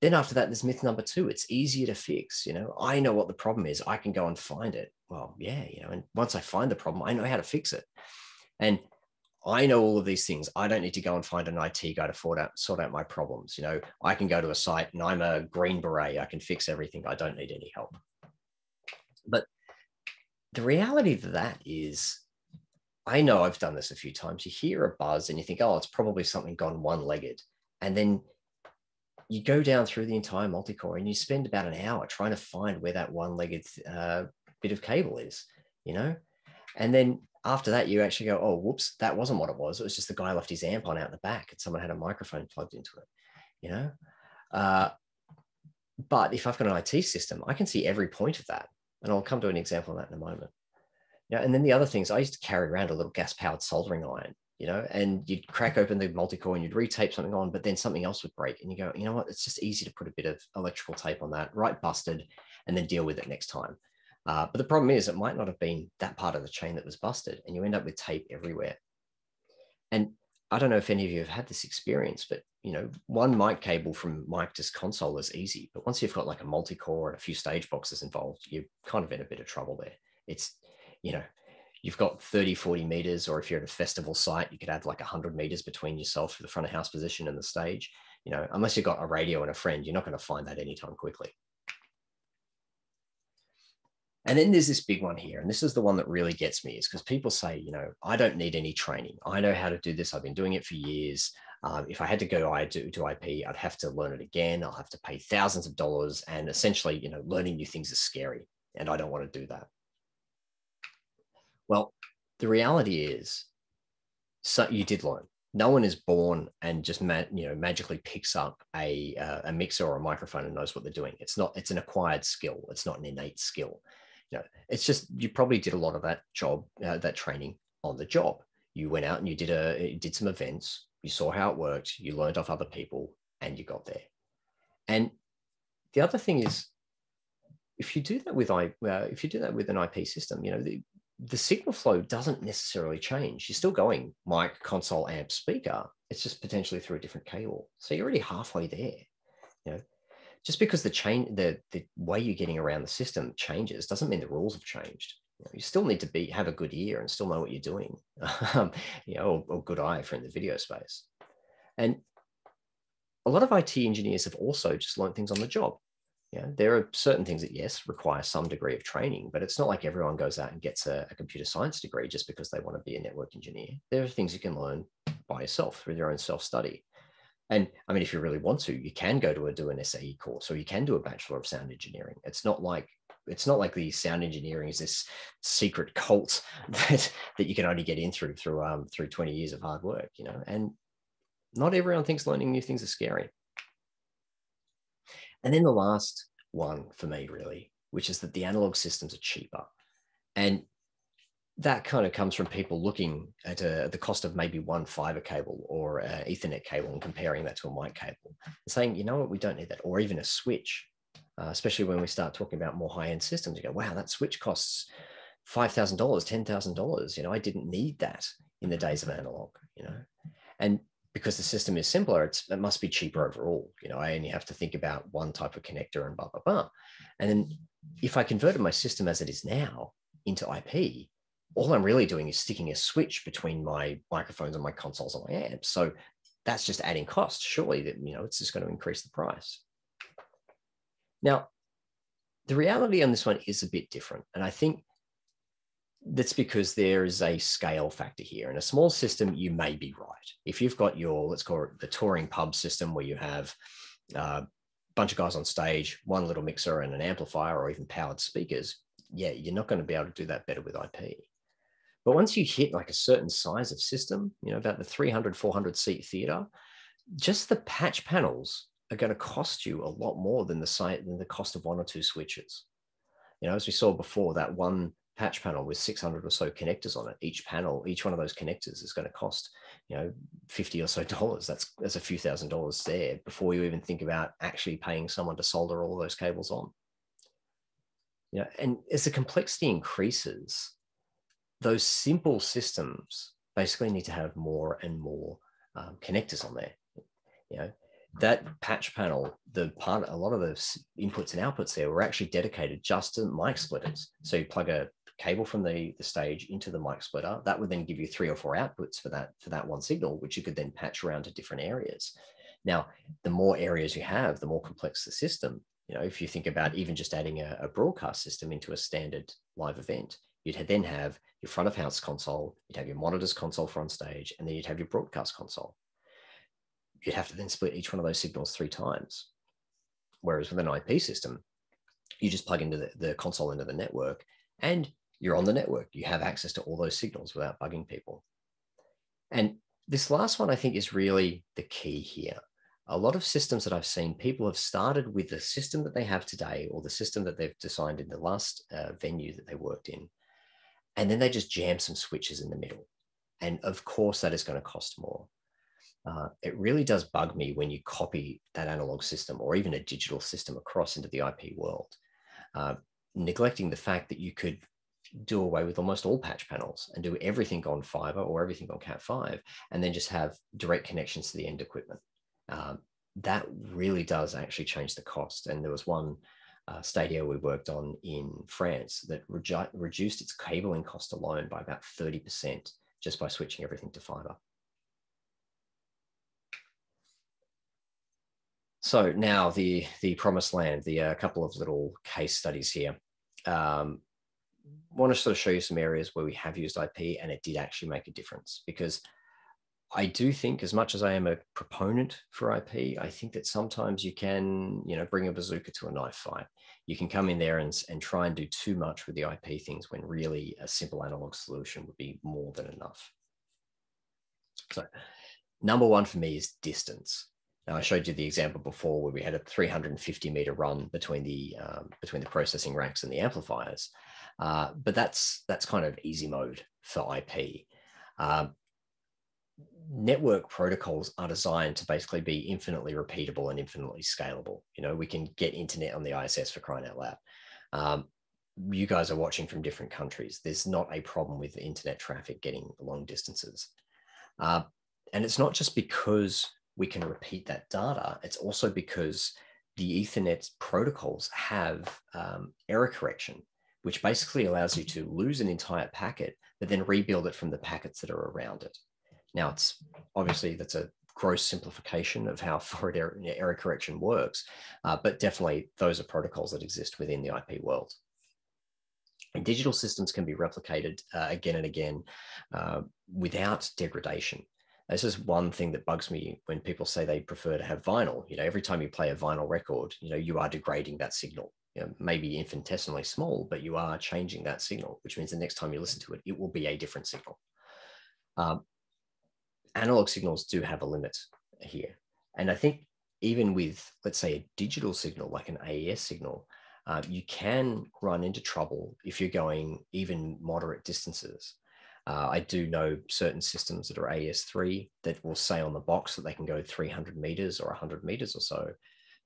Then after that, there's myth number two. It's easier to fix. You know, I know what the problem is. I can go and find it. Well, yeah, you know, and once I find the problem, I know how to fix it. And I know all of these things. I don't need to go and find an IT guy to sort out, sort out my problems. You know, I can go to a site and I'm a green beret. I can fix everything. I don't need any help. But the reality of that is, I know I've done this a few times. You hear a buzz and you think, oh, it's probably something gone one legged. And then you go down through the entire multi-core and you spend about an hour trying to find where that one-legged uh, bit of cable is, you know? And then after that, you actually go, oh, whoops, that wasn't what it was. It was just the guy left his amp on out the back and someone had a microphone plugged into it, you know? Uh, but if I've got an IT system, I can see every point of that. And I'll come to an example of that in a moment. Yeah, and then the other things, I used to carry around a little gas powered soldering iron you know, and you'd crack open the multi-core and you'd retape something on, but then something else would break. And you go, you know what, it's just easy to put a bit of electrical tape on that, right busted, and then deal with it next time. Uh, but the problem is it might not have been that part of the chain that was busted, and you end up with tape everywhere. And I don't know if any of you have had this experience, but you know, one mic cable from mic to console is easy, but once you've got like a multi-core and a few stage boxes involved, you're kind of in a bit of trouble there. It's, you know, you've got 30, 40 meters, or if you're at a festival site, you could add like 100 meters between yourself the front of house position and the stage. You know, unless you've got a radio and a friend, you're not going to find that anytime quickly. And then there's this big one here, and this is the one that really gets me, is because people say, you know, I don't need any training. I know how to do this. I've been doing it for years. Um, if I had to go I do to IP, I'd have to learn it again. I'll have to pay thousands of dollars, and essentially, you know, learning new things is scary, and I don't want to do that. Well, the reality is, so you did learn. No one is born and just ma- you know magically picks up a uh, a mixer or a microphone and knows what they're doing. It's not. It's an acquired skill. It's not an innate skill. You know, it's just you probably did a lot of that job, uh, that training on the job. You went out and you did a did some events. You saw how it worked. You learned off other people, and you got there. And the other thing is, if you do that with I, uh, if you do that with an IP system, you know, the, the signal flow doesn't necessarily change. You're still going mic, console, amp, speaker. It's just potentially through a different cable. So you're already halfway there. You know, just because the chain, the the way you're getting around the system changes, doesn't mean the rules have changed. You, know, you still need to be have a good ear and still know what you're doing. Um, you know, or, or good eye for in the video space. And a lot of IT engineers have also just learned things on the job. Yeah, there are certain things that yes require some degree of training, but it's not like everyone goes out and gets a, a, computer science degree just because they want to be a network engineer. There are things you can learn by yourself through your own self study. And I mean, if you really want to, you can go to a do an SAE course or you can do a bachelor of sound engineering. It's not like it's not like the sound engineering is this secret cult that that you can only get in through through um through 20 years of hard work, you know. And not everyone thinks learning new things are scary. And then the last one for me, really, which is that the analog systems are cheaper. And that kind of comes from people looking at uh, the cost of maybe one fiber cable or an Ethernet cable and comparing that to a mic cable and saying, you know what, we don't need that, or even a switch. Uh, especially when we start talking about more high-end systems, you go, wow, that switch costs five thousand dollars, ten thousand dollars. You know, I didn't need that in the days of analog. You know, and because the system is simpler, it must be cheaper overall. You know, I only have to think about one type of connector and blah, blah, blah. And then if I converted my system as it is now into IP, all I'm really doing is sticking a switch between my microphones and my consoles and my amps. So that's just adding cost. Surely that, you know, it's just going to increase the price. Now, the reality on this one is a bit different. And I think that's because there is a scale factor here. In a small system, you may be right. If you've got your, let's call it the touring pub system, where you have a uh, bunch of guys on stage, one little mixer and an amplifier, or even powered speakers, yeah, you're not going to be able to do that better with IP. But once you hit like a certain size of system, you know, about the 300, 400 seat theater, just the patch panels are going to cost you a lot more than the site than the cost of one or two switches. You know, as we saw before, that one patch panel with 600 or so connectors on it. Each panel, each one of those connectors is going to cost, you know, 50 or so dollars. That's that's a few thousand dollars there before you even think about actually paying someone to solder all those cables on. You know, and as the complexity increases, those simple systems basically need to have more and more um, connectors on there. You know, that patch panel, the part, a lot of those inputs and outputs there were actually dedicated just to mic splitters. So you plug a cable from the, the stage into the mic splitter. That would then give you three or four outputs for that, for that one signal, which you could then patch around to different areas. Now, the more areas you have, the more complex the system. You know, if you think about even just adding a, a broadcast system into a standard live event, you'd then have your front of house console, you'd have your monitors console front stage, and then you'd have your broadcast console. You'd have to then split each one of those signals three times. Whereas with an IP system, you just plug into the, the console into the network and you're on the network. You have access to all those signals without bugging people. And this last one, I think, is really the key here. A lot of systems that I've seen, people have started with the system that they have today or the system that they've designed in the last uh, venue that they worked in. And then they just jam some switches in the middle. And of course, that is going to cost more. Uh, it really does bug me when you copy that analog system or even a digital system across into the IP world, uh, neglecting the fact that you could do away with almost all patch panels and do everything on fiber or everything on Cat5, and then just have direct connections to the end equipment. Um, that really does actually change the cost. And there was one uh, Stadio we worked on in France that reduced its cabling cost alone by about 30% just by switching everything to fiber. So now the the promised land, the uh, couple of little case studies here. Um, want to sort of show you some areas where we have used IP and it did actually make a difference because I do think as much as I am a proponent for IP, I think that sometimes you can, you know, bring a bazooka to a knife fight. You can come in there and, and try and do too much with the IP things when really a simple analog solution would be more than enough. So number one for me is distance. Now I showed you the example before where we had a 350 meter run between the um, between the processing racks and the amplifiers. Uh, but that's that's kind of easy mode for IP. Um, network protocols are designed to basically be infinitely repeatable and infinitely scalable. You know, we can get internet on the ISS for crying out loud. Um, you guys are watching from different countries. There's not a problem with internet traffic getting long distances. Uh, and it's not just because we can repeat that data, it's also because the Ethernet protocols have um, error correction which basically allows you to lose an entire packet, but then rebuild it from the packets that are around it. Now, it's obviously that's a gross simplification of how forward error, error correction works, uh, but definitely those are protocols that exist within the IP world. And digital systems can be replicated uh, again and again uh, without degradation. This is one thing that bugs me when people say they prefer to have vinyl. You know, every time you play a vinyl record, you know, you are degrading that signal you know, maybe infinitesimally small, but you are changing that signal, which means the next time you listen to it, it will be a different signal. Um, analog signals do have a limit here. And I think even with, let's say, a digital signal like an AES signal, uh, you can run into trouble if you're going even moderate distances. Uh, I do know certain systems that are AES3 that will say on the box that they can go 300 meters or 100 meters or so.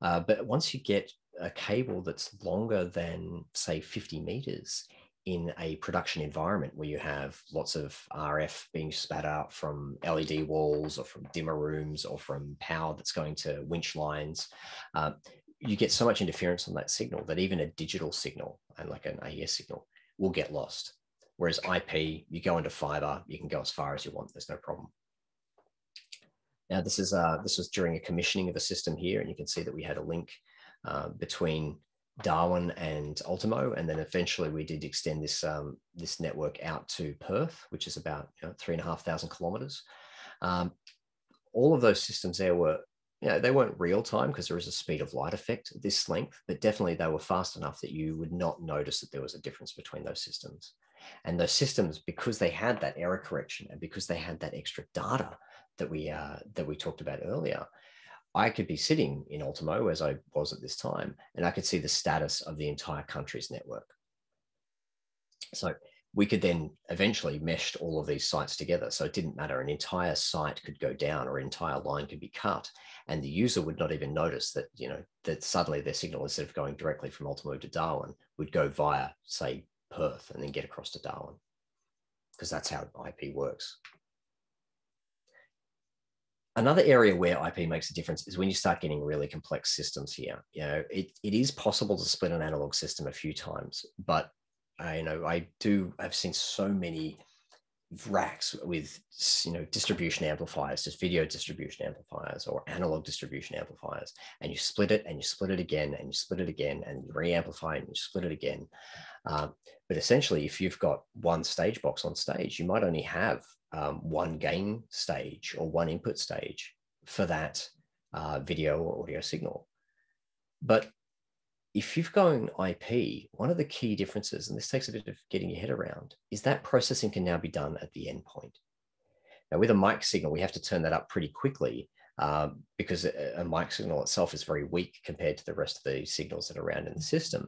Uh, but once you get a cable that's longer than, say, 50 meters in a production environment where you have lots of RF being spat out from LED walls or from dimmer rooms or from power that's going to winch lines, uh, you get so much interference on that signal that even a digital signal and like an AES signal will get lost. Whereas IP, you go into fiber, you can go as far as you want. There's no problem. Now this is uh, this was during a commissioning of a system here, and you can see that we had a link uh, between Darwin and Ultimo, and then eventually we did extend this um, this network out to Perth, which is about you know, three and a half thousand kilometers. Um, all of those systems there were, you know, they weren't real time because there is a speed of light effect at this length, but definitely they were fast enough that you would not notice that there was a difference between those systems. And those systems, because they had that error correction and because they had that extra data that we uh, that we talked about earlier, I could be sitting in Ultimo as I was at this time, and I could see the status of the entire country's network. So we could then eventually mesh all of these sites together. So it didn't matter. An entire site could go down or an entire line could be cut. And the user would not even notice that, you know, that suddenly their signal, instead of going directly from Ultimo to Darwin, would go via, say, Perth and then get across to Darwin. Because that's how IP works. Another area where IP makes a difference is when you start getting really complex systems here. You know, it, it is possible to split an analog system a few times, but I you know I do I've seen so many racks with you know distribution amplifiers just video distribution amplifiers or analog distribution amplifiers and you split it and you split it again and you split it again and you re-amplify and you split it again um, but essentially if you've got one stage box on stage you might only have um, one gain stage or one input stage for that uh, video or audio signal but if you've gone IP, one of the key differences, and this takes a bit of getting your head around, is that processing can now be done at the endpoint. Now, with a mic signal, we have to turn that up pretty quickly um, because a, a, mic signal itself is very weak compared to the rest of the signals that are around in the system.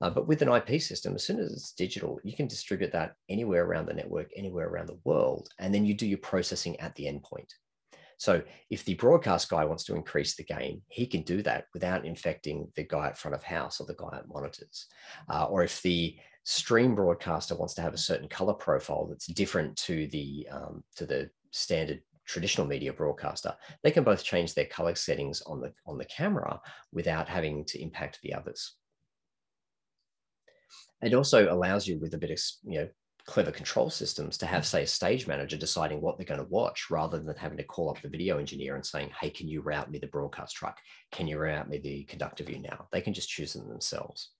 Uh, but with an IP system, as soon as it's digital, you can distribute that anywhere around the network, anywhere around the world, and then you do your processing at the endpoint. So if the broadcast guy wants to increase the gain, he can do that without infecting the guy at front of house or the guy at monitors. Uh, or if the stream broadcaster wants to have a certain color profile that's different to the um, to the standard traditional media broadcaster, they can both change their color settings on the on the camera without having to impact the others. It also allows you with a bit of you know clever control systems to have, say, a stage manager deciding what they're going to watch rather than having to call up the video engineer and saying, hey, can you route me the broadcast truck? Can you route me the conductor view now? They can just choose them themselves.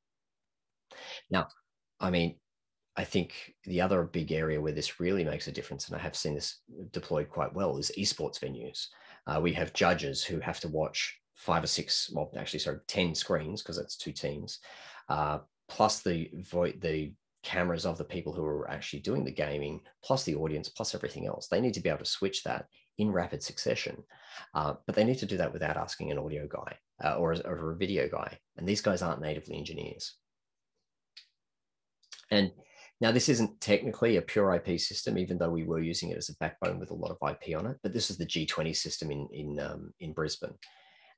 Now, I mean, I think the other big area where this really makes a difference, and I have seen this deployed quite well, is esports venues. Uh, we have judges who have to watch five or six, well, actually, sorry, 10 screens because it's two teams, uh, plus the, the cameras of the people who are actually doing the gaming, plus the audience, plus everything else. They need to be able to switch that in rapid succession, uh, but they need to do that without asking an audio guy uh, or, or a video guy. And these guys aren't natively engineers. And now, this isn't technically a pure IP system, even though we were using it as a backbone with a lot of IP on it. But this is the G20 system in in um, in Brisbane,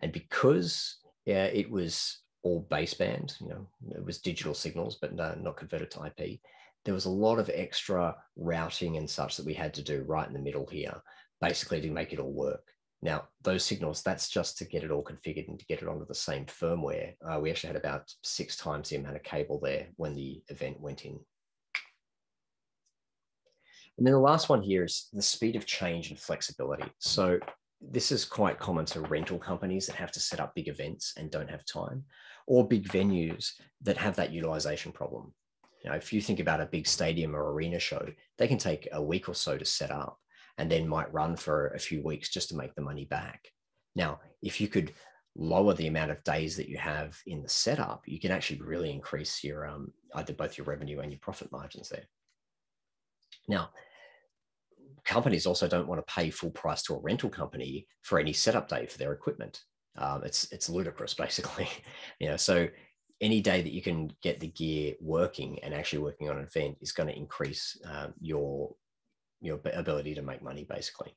and because yeah, it was all baseband. You know, it was digital signals, but no, not converted to IP. There was a lot of extra routing and such that we had to do right in the middle here, basically to make it all work. Now, those signals, that's just to get it all configured and to get it onto the same firmware. Uh, we actually had about six times the amount of cable there when the event went in. And then the last one here is the speed of change and flexibility. So this is quite common to rental companies that have to set up big events and don't have time or big venues that have that utilization problem. You know, if you think about a big stadium or arena show, they can take a week or so to set up and then might run for a few weeks just to make the money back. Now, if you could lower the amount of days that you have in the setup, you can actually really increase your um, either both your revenue and your profit margins there. Now, companies also don't want to pay full price to a rental company for any setup day for their equipment. Um, it's it's ludicrous, basically. you know, so any day that you can get the gear working and actually working on an event is going to increase um, your your ability to make money, basically.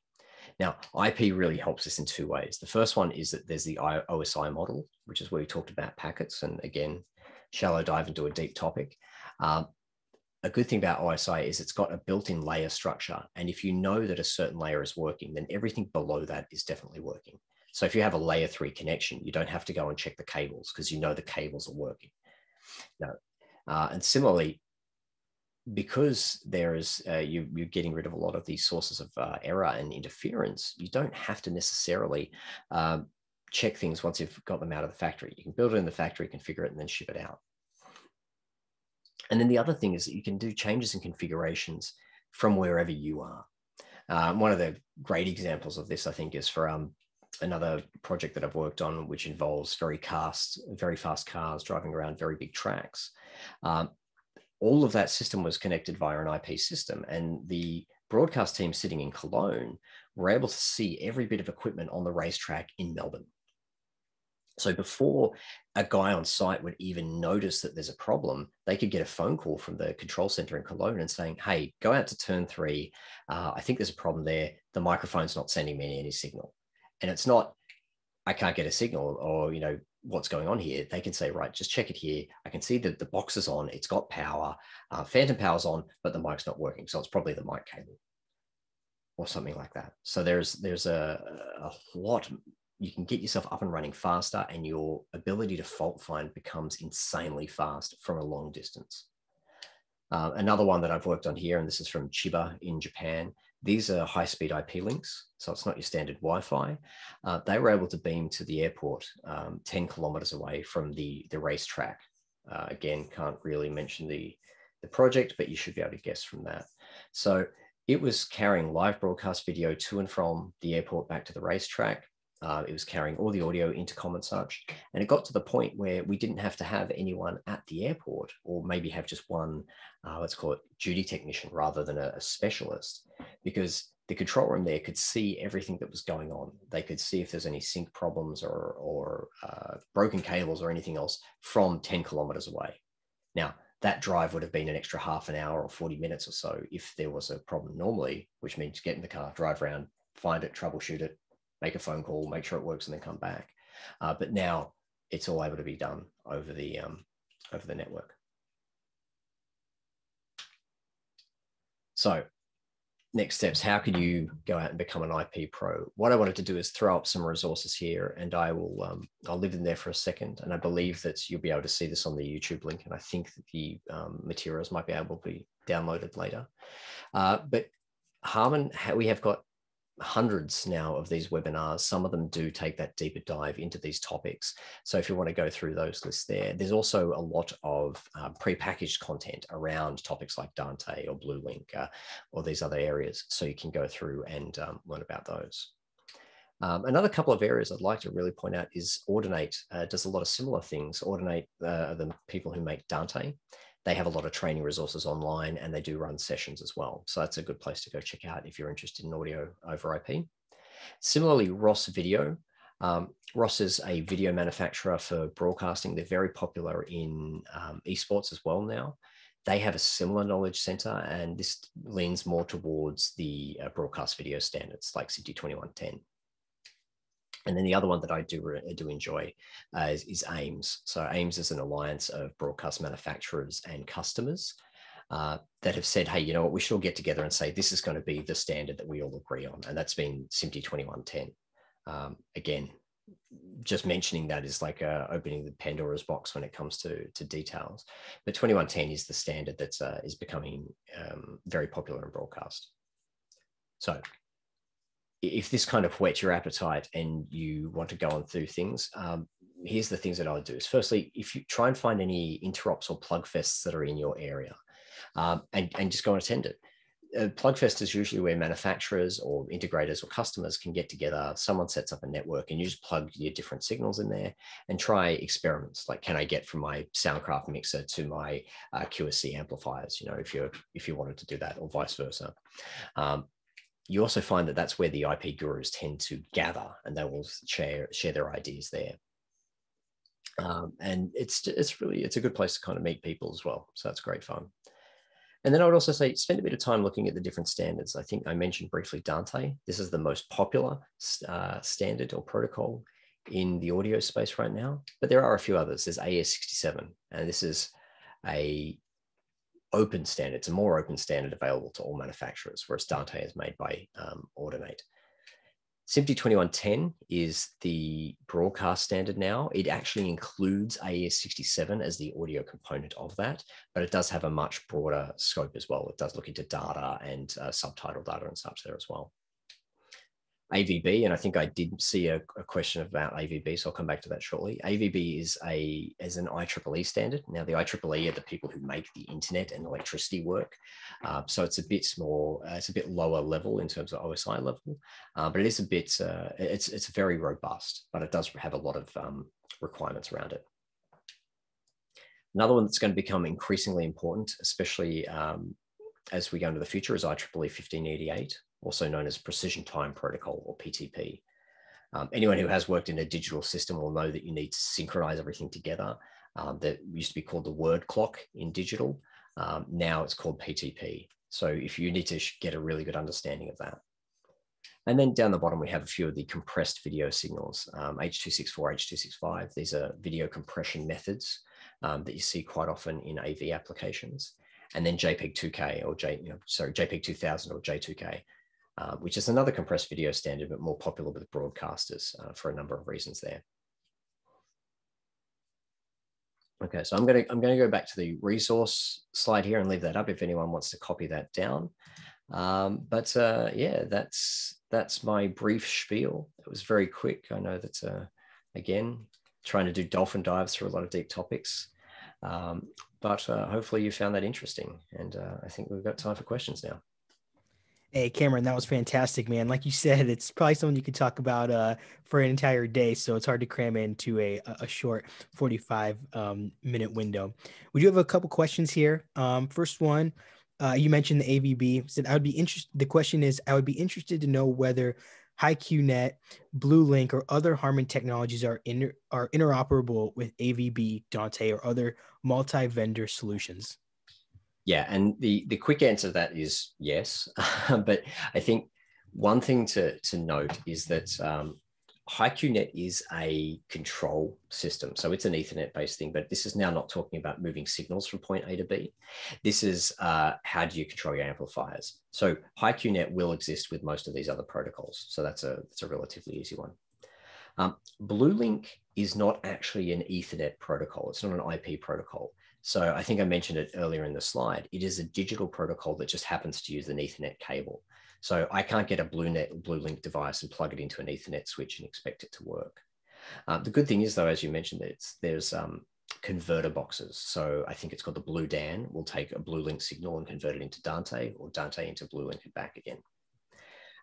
Now, IP really helps us in two ways. The first one is that there's the OSI model, which is where we talked about packets, and again, shallow dive into a deep topic. Um, a good thing about OSI is it's got a built-in layer structure, and if you know that a certain layer is working, then everything below that is definitely working. So if you have a layer three connection, you don't have to go and check the cables because you know the cables are working. Now, uh, and similarly, because there is uh, you, are getting rid of a lot of these sources of uh, error and interference, you don't have to necessarily um, check things once you've got them out of the factory. You can build it in the factory, configure it, and then ship it out. And then the other thing is that you can do changes in configurations from wherever you are. Um, one of the great examples of this, I think, is for um, another project that I've worked on, which involves very fast, very fast cars driving around very big tracks. Um, all of that system was connected via an IP system, and the broadcast team sitting in Cologne were able to see every bit of equipment on the racetrack in Melbourne. So before a guy on site would even notice that there's a problem, they could get a phone call from the control center in Cologne and saying, "Hey, go out to turn three. Uh, I think there's a problem there. The microphone's not sending me any signal." And it's not, I can't get a signal, or you know, what's going on here. They can say, "Right, just check it here. I can see that the box is on. It's got power. Uh, phantom power's on, but the mic's not working. So it's probably the mic cable." Or something like that. So there's there's a, a lot you can get yourself up and running faster and your ability to fault find becomes insanely fast from a long distance. Uh, another one that I've worked on here, and this is from Chiba in Japan. These are high-speed IP links, so it's not your standard Wi-Fi. Uh, they were able to beam to the airport um, 10 kilometers away from the, the racetrack. Uh, again, can't really mention the, the project, but you should be able to guess from that. So it was carrying live broadcast video to and from the airport back to the racetrack uh, it was carrying all the audio, intercom and such. And it got to the point where we didn't have to have anyone at the airport or maybe have just one, uh, let's call it duty technician rather than a, a, specialist, because the control room there could see everything that was going on. They could see if there's any sync problems or, or uh, broken cables or anything else from 10 kilometers away. Now, that drive would have been an extra half an hour or 40 minutes or so if there was a problem normally, which means get in the car, drive around, find it, troubleshoot it, make a phone call, make sure it works, and then come back. Uh, but now it's all able to be done over the um, over the network. So next steps, how can you go out and become an IP pro? What I wanted to do is throw up some resources here and I will, um, I'll leave them there for a second. And I believe that you'll be able to see this on the YouTube link. And I think that the um, materials might be able to be downloaded later. Uh, but Harman, we have got hundreds now of these webinars. Some of them do take that deeper dive into these topics. So if you want to go through those lists there, there's also a lot of uh, pre-packaged content around topics like Dante or BLU link uh, or these other areas. So you can go through and um, learn about those. Um, another couple of areas I'd like to really point out is Audinate uh, does a lot of similar things. Audinate, uh, the people who make Dante, they have a lot of training resources online and they do run sessions as well. So that's a good place to go check out if you're interested in audio over IP. Similarly, Ross Video. Um, Ross is a video manufacturer for broadcasting. They're very popular in um, esports as well now. They have a similar knowledge center, and this leans more towards the uh, broadcast video standards like SMPTE 2110. And then the other one that I do, do enjoy uh, is, is, AIMS. So AIMS is an alliance of broadcast manufacturers and customers uh, that have said, hey, you know what, we should all get together and say this is going to be the standard that we all agree on. And that's been SMPTE 2110. Um, again, just mentioning that is like uh, opening the Pandora's box when it comes to, to details. But 2110 is the standard that uh, is becoming um, very popular in broadcast. So if this kind of whets your appetite and you want to go on through things, um, here's the things that I would do is firstly, if you try and find any interops or plug fests that are in your area um, and, and just go and attend it. Uh, Plugfest is usually where manufacturers or integrators or customers can get together. Someone sets up a network and you just plug your different signals in there and try experiments. Like, can I get from my Soundcraft mixer to my uh, QSC amplifiers? You know, if you if you wanted to do that, or vice versa. Um, you also find that that's where the IP gurus tend to gather and they will share, share their ideas there. Um, and it's, it's really, it's a good place to kind of meet people as well. So that's great fun. And then I would also say spend a bit of time looking at the different standards. I think I mentioned briefly Dante. This is the most popular uh, standard or protocol in the audio space right now, but there are a few others. There's AES67, and this is a open standard. It's a more open standard available to all manufacturers, whereas Dante is made by um, Audinate. SMPTE 2110 is the broadcast standard now. It actually includes AES67 as the audio component of that, but it does have a much broader scope as well. It does look into data and uh, subtitle data and such there as well. AVB, and I think I did see a, a, question about AVB, so I'll come back to that shortly. AVB is a is an IEEE standard. Now, the IEEE are the people who make the internet and electricity work, uh, so it's a bit more, uh, it's a bit lower level in terms of OSI level, uh, but it is a bit, uh, it's it's very robust, but it does have a lot of um, requirements around it. Another one that's going to become increasingly important, especially um, as we go into the future, is IEEE 1588 also known as Precision Time Protocol or PTP. Um, anyone who has worked in a digital system will know that you need to synchronize everything together. Um, that used to be called the word clock in digital. Um, now it's called PTP. So if you need to get a really good understanding of that. And then down the bottom, we have a few of the compressed video signals, um, H.264, H.265. These are video compression methods um, that you see quite often in AV applications. And then JPEG 2K or J, you know, sorry, JPEG 2000 or J2K, uh, which is another compressed video standard, but more popular with broadcasters uh, for a number of reasons there. Okay, so I'm going to I'm going to go back to the resource slide here and leave that up if anyone wants to copy that down. Um, but uh, yeah, that's that's my brief spiel. It was very quick. I know that uh, again, trying to do dolphin dives through a lot of deep topics, um, but uh, hopefully you found that interesting. And uh, I think we've got time for questions now. Hey, Cameron, that was fantastic, man. Like you said, it's probably something you could talk about uh, for an entire day. So it's hard to cram into a, a short 45 um, minute window. We do have a couple questions here. Um, first one, uh, you mentioned the AVB. Said I would be interested. The question is, I would be interested to know whether HiQNet, BLU link, or other Harman technologies are inter- are interoperable with AVB, Dante, or other multi-vendor solutions. Yeah, and the the quick answer to that is yes. but I think one thing to to note is that um, HiQNet is a control system. So it's an Ethernet based thing, but this is now not talking about moving signals from point A to B. This is uh, how do you control your amplifiers? So HiQNet will exist with most of these other protocols. So that's a, that's a relatively easy one. Um, BLU link is not actually an Ethernet protocol. It's not an IP protocol. So I think I mentioned it earlier in the slide. It is a digital protocol that just happens to use an Ethernet cable. So I can't get a BlueNet, BLU link device and plug it into an Ethernet switch and expect it to work. Uh, the good thing is, though, as you mentioned, it's, there's um, converter boxes. So I think it's called the Blue BLU DAN. Will take a BLU link signal and convert it into Dante, or Dante into BLU link and back again.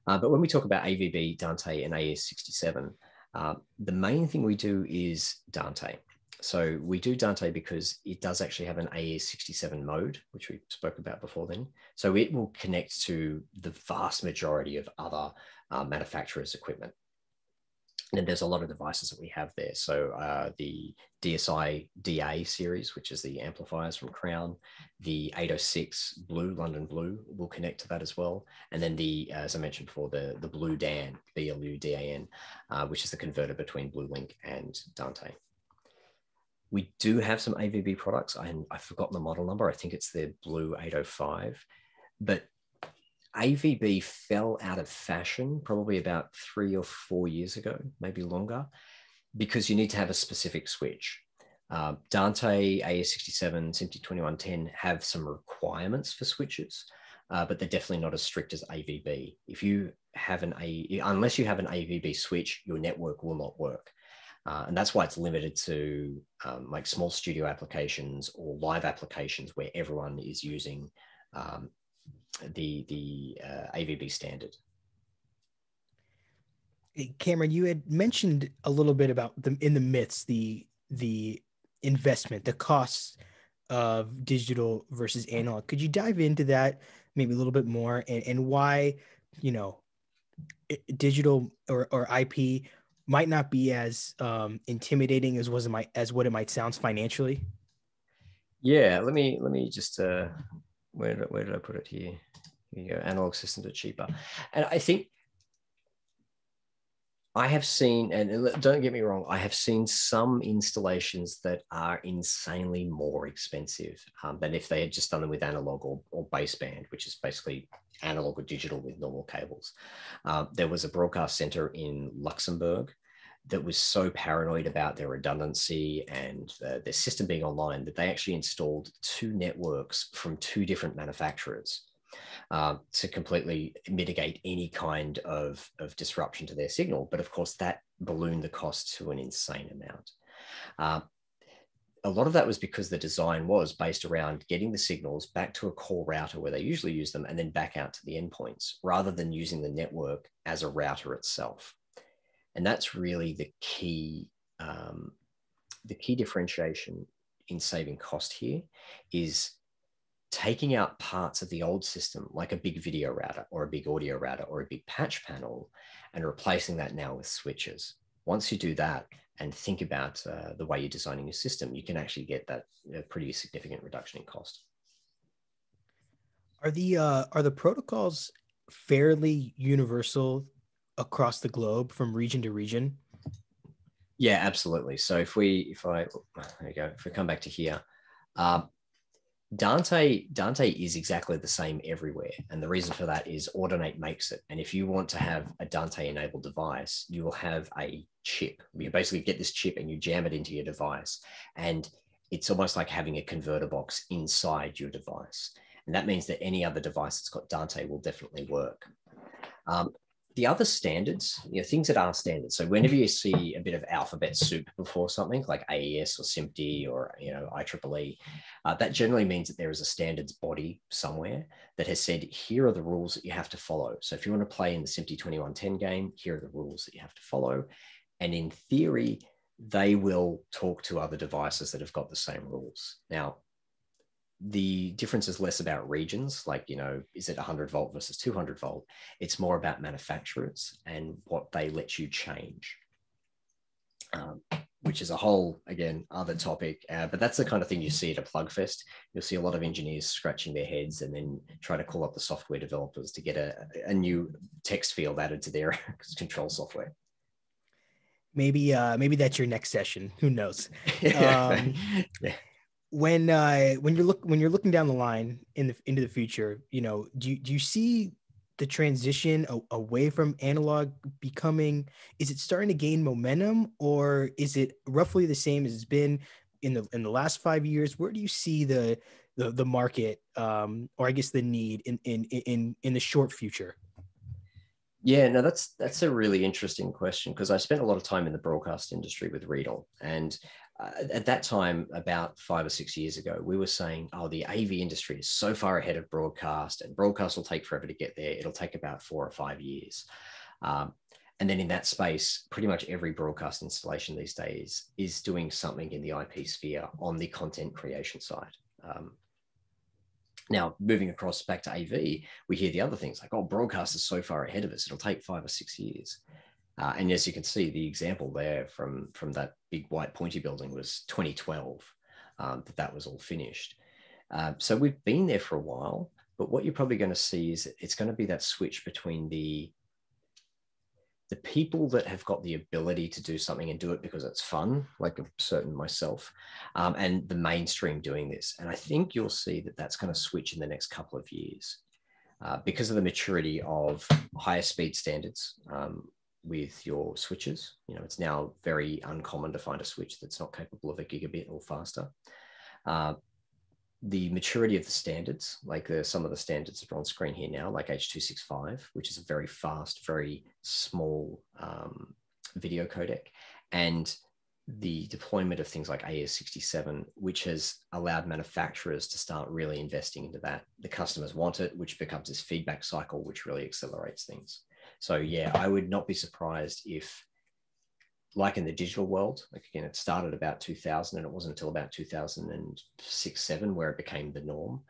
Uh, but when we talk about AVB, Dante, and AES67, uh, the main thing we do is Dante. So we do Dante because it does actually have an AES67 mode, which we spoke about before then. So it will connect to the vast majority of other uh, manufacturers' equipment. And there's a lot of devices that we have there. So uh, the DCi DA series, which is the amplifiers from Crown, the 806 BLU, London BLU will connect to that as well. And then the, as I mentioned before, the, the BLU DAN, B-L-U-D-A-N, uh, which is the converter between BLU link and Dante. We do have some AVB products. I, I've forgotten the model number. I think it's their BLU 805. But AVB fell out of fashion probably about three or four years ago, maybe longer, because you need to have a specific switch. Uh, Dante, AES67, SMPTE 2110 have some requirements for switches, uh, but they're definitely not as strict as AVB. If you have an A, unless you have an AVB switch, your network will not work. Uh, and that's why it's limited to um, like small studio applications or live applications where everyone is using um, the, the uh, AVB standard. Cameron, you had mentioned a little bit about the in the myths, the the investment, the costs of digital versus analog. Could you dive into that maybe a little bit more and, and why, you know, digital or, or IP might not be as um, intimidating as was it might as what it might sound financially? Yeah, let me let me just uh, where did, where did I put it here? Here you go. Analog systems are cheaper, and I think I have seen, and don't get me wrong, I have seen some installations that are insanely more expensive um, than if they had just done them with analog or, or baseband, which is basically analog or digital with normal cables. Uh, there was a broadcast center in Luxembourg that was so paranoid about their redundancy and uh, their system being online that they actually installed two networks from two different manufacturers uh, to completely mitigate any kind of, of disruption to their signal. But of course, that ballooned the cost to an insane amount. Uh, a lot of that was because the design was based around getting the signals back to a core router where they usually use them and then back out to the endpoints rather than using the network as a router itself. And that's really the key, um, the key differentiation in saving cost here is taking out parts of the old system, like a big video router or a big audio router or a big patch panel, and replacing that now with switches. Once you do that and think about uh, the way you're designing your system, you can actually get that uh, pretty significant reduction in cost. Are the uh, are the protocols fairly universal across the globe from region to region? Yeah, absolutely. So if we if I there you go, if we come back to here, uh, Dante Dante is exactly the same everywhere, and the reason for that is Audinate makes it. And if you want to have a Dante enabled device, you will have a chip. You basically get this chip and you jam it into your device, and it's almost like having a converter box inside your device. And that means that any other device that's got Dante will definitely work. Um, the other standards, you know, things that are standards. So whenever you see a bit of alphabet soup before something like AES or SMPTE or you know IEEE, uh, that generally means that there is a standards body somewhere that has said here are the rules that you have to follow. So if you want to play in the SMPTE 2110 game, here are the rules that you have to follow. And in theory, they will talk to other devices that have got the same rules. Now, the difference is less about regions, like, you know, is it 100 volt versus 200 volt? It's more about manufacturers and what they let you change, um, which is a whole, again, other topic. Uh, but that's the kind of thing you see at a Plugfest. You'll see a lot of engineers scratching their heads and then try to call up the software developers to get a, a new text field added to their control software maybe uh maybe that's your next session who knows um, yeah when uh when you're look when you're looking down the line in the into the future you know do you, do you see the transition away from analog becoming is it starting to gain momentum or is it roughly the same as it's been in the in the last five years? Where do you see the the, the market um or i guess the need in in in in the short future? Yeah, no, that's that's a really interesting question because I spent a lot of time in the broadcast industry with Riedel, and uh, at that time, about five or six years ago, we were saying, oh, the AV industry is so far ahead of broadcast, and broadcast will take forever to get there. It'll take about four or five years. Um, and then in that space, pretty much every broadcast installation these days is doing something in the IP sphere on the content creation side. Um, now, moving across back to AV, we hear the other things like, oh, broadcast is so far ahead of us, it'll take five or six years. Uh, and as you can see, the example there from, from that big white pointy building was 2012 um, that that was all finished. Uh, so we've been there for a while, but what you're probably going to see is it's going to be that switch between the the people that have got the ability to do something and do it because it's fun, like a certain myself, um, and the mainstream doing this. And I think you'll see that that's going to switch in the next couple of years uh, because of the maturity of higher speed standards. Um, with your switches. You know, it's now very uncommon to find a switch that's not capable of a gigabit or faster. Uh, the maturity of the standards, like the, some of the standards that are on screen here now, like H.265, which is a very fast, very small um, video codec, and the deployment of things like AES67, which has allowed manufacturers to start really investing into that. The customers want it, which becomes this feedback cycle, which really accelerates things. So yeah, I would not be surprised if, like in the digital world, like again, it started about 2000 and it wasn't until about 2006, seven where it became the norm.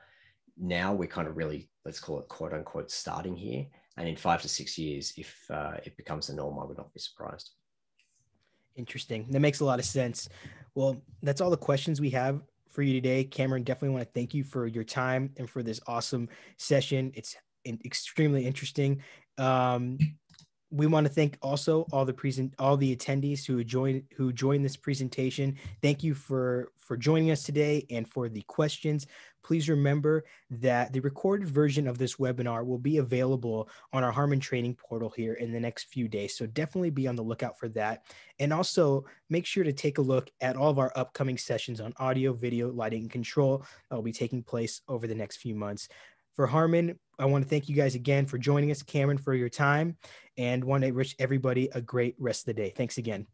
Now we're kind of really, let's call it quote unquote, starting here. And in five to six years, if uh, it becomes the norm, I would not be surprised. Interesting. That makes a lot of sense. Well, that's all the questions we have for you today. Cameron, definitely want to thank you for your time and for this awesome session. It's extremely interesting. Um, we want to thank also all the present all the attendees who joined who joined this presentation. Thank you for for joining us today and for the questions. Please remember that the recorded version of this webinar will be available on our Harman training portal here in the next few days. So definitely be on the lookout for that. And also make sure to take a look at all of our upcoming sessions on audio, video, lighting, and control that will be taking place over the next few months. For Harman, I want to thank you guys again for joining us, Cameron, for your time, and want to wish everybody a great rest of the day. Thanks again.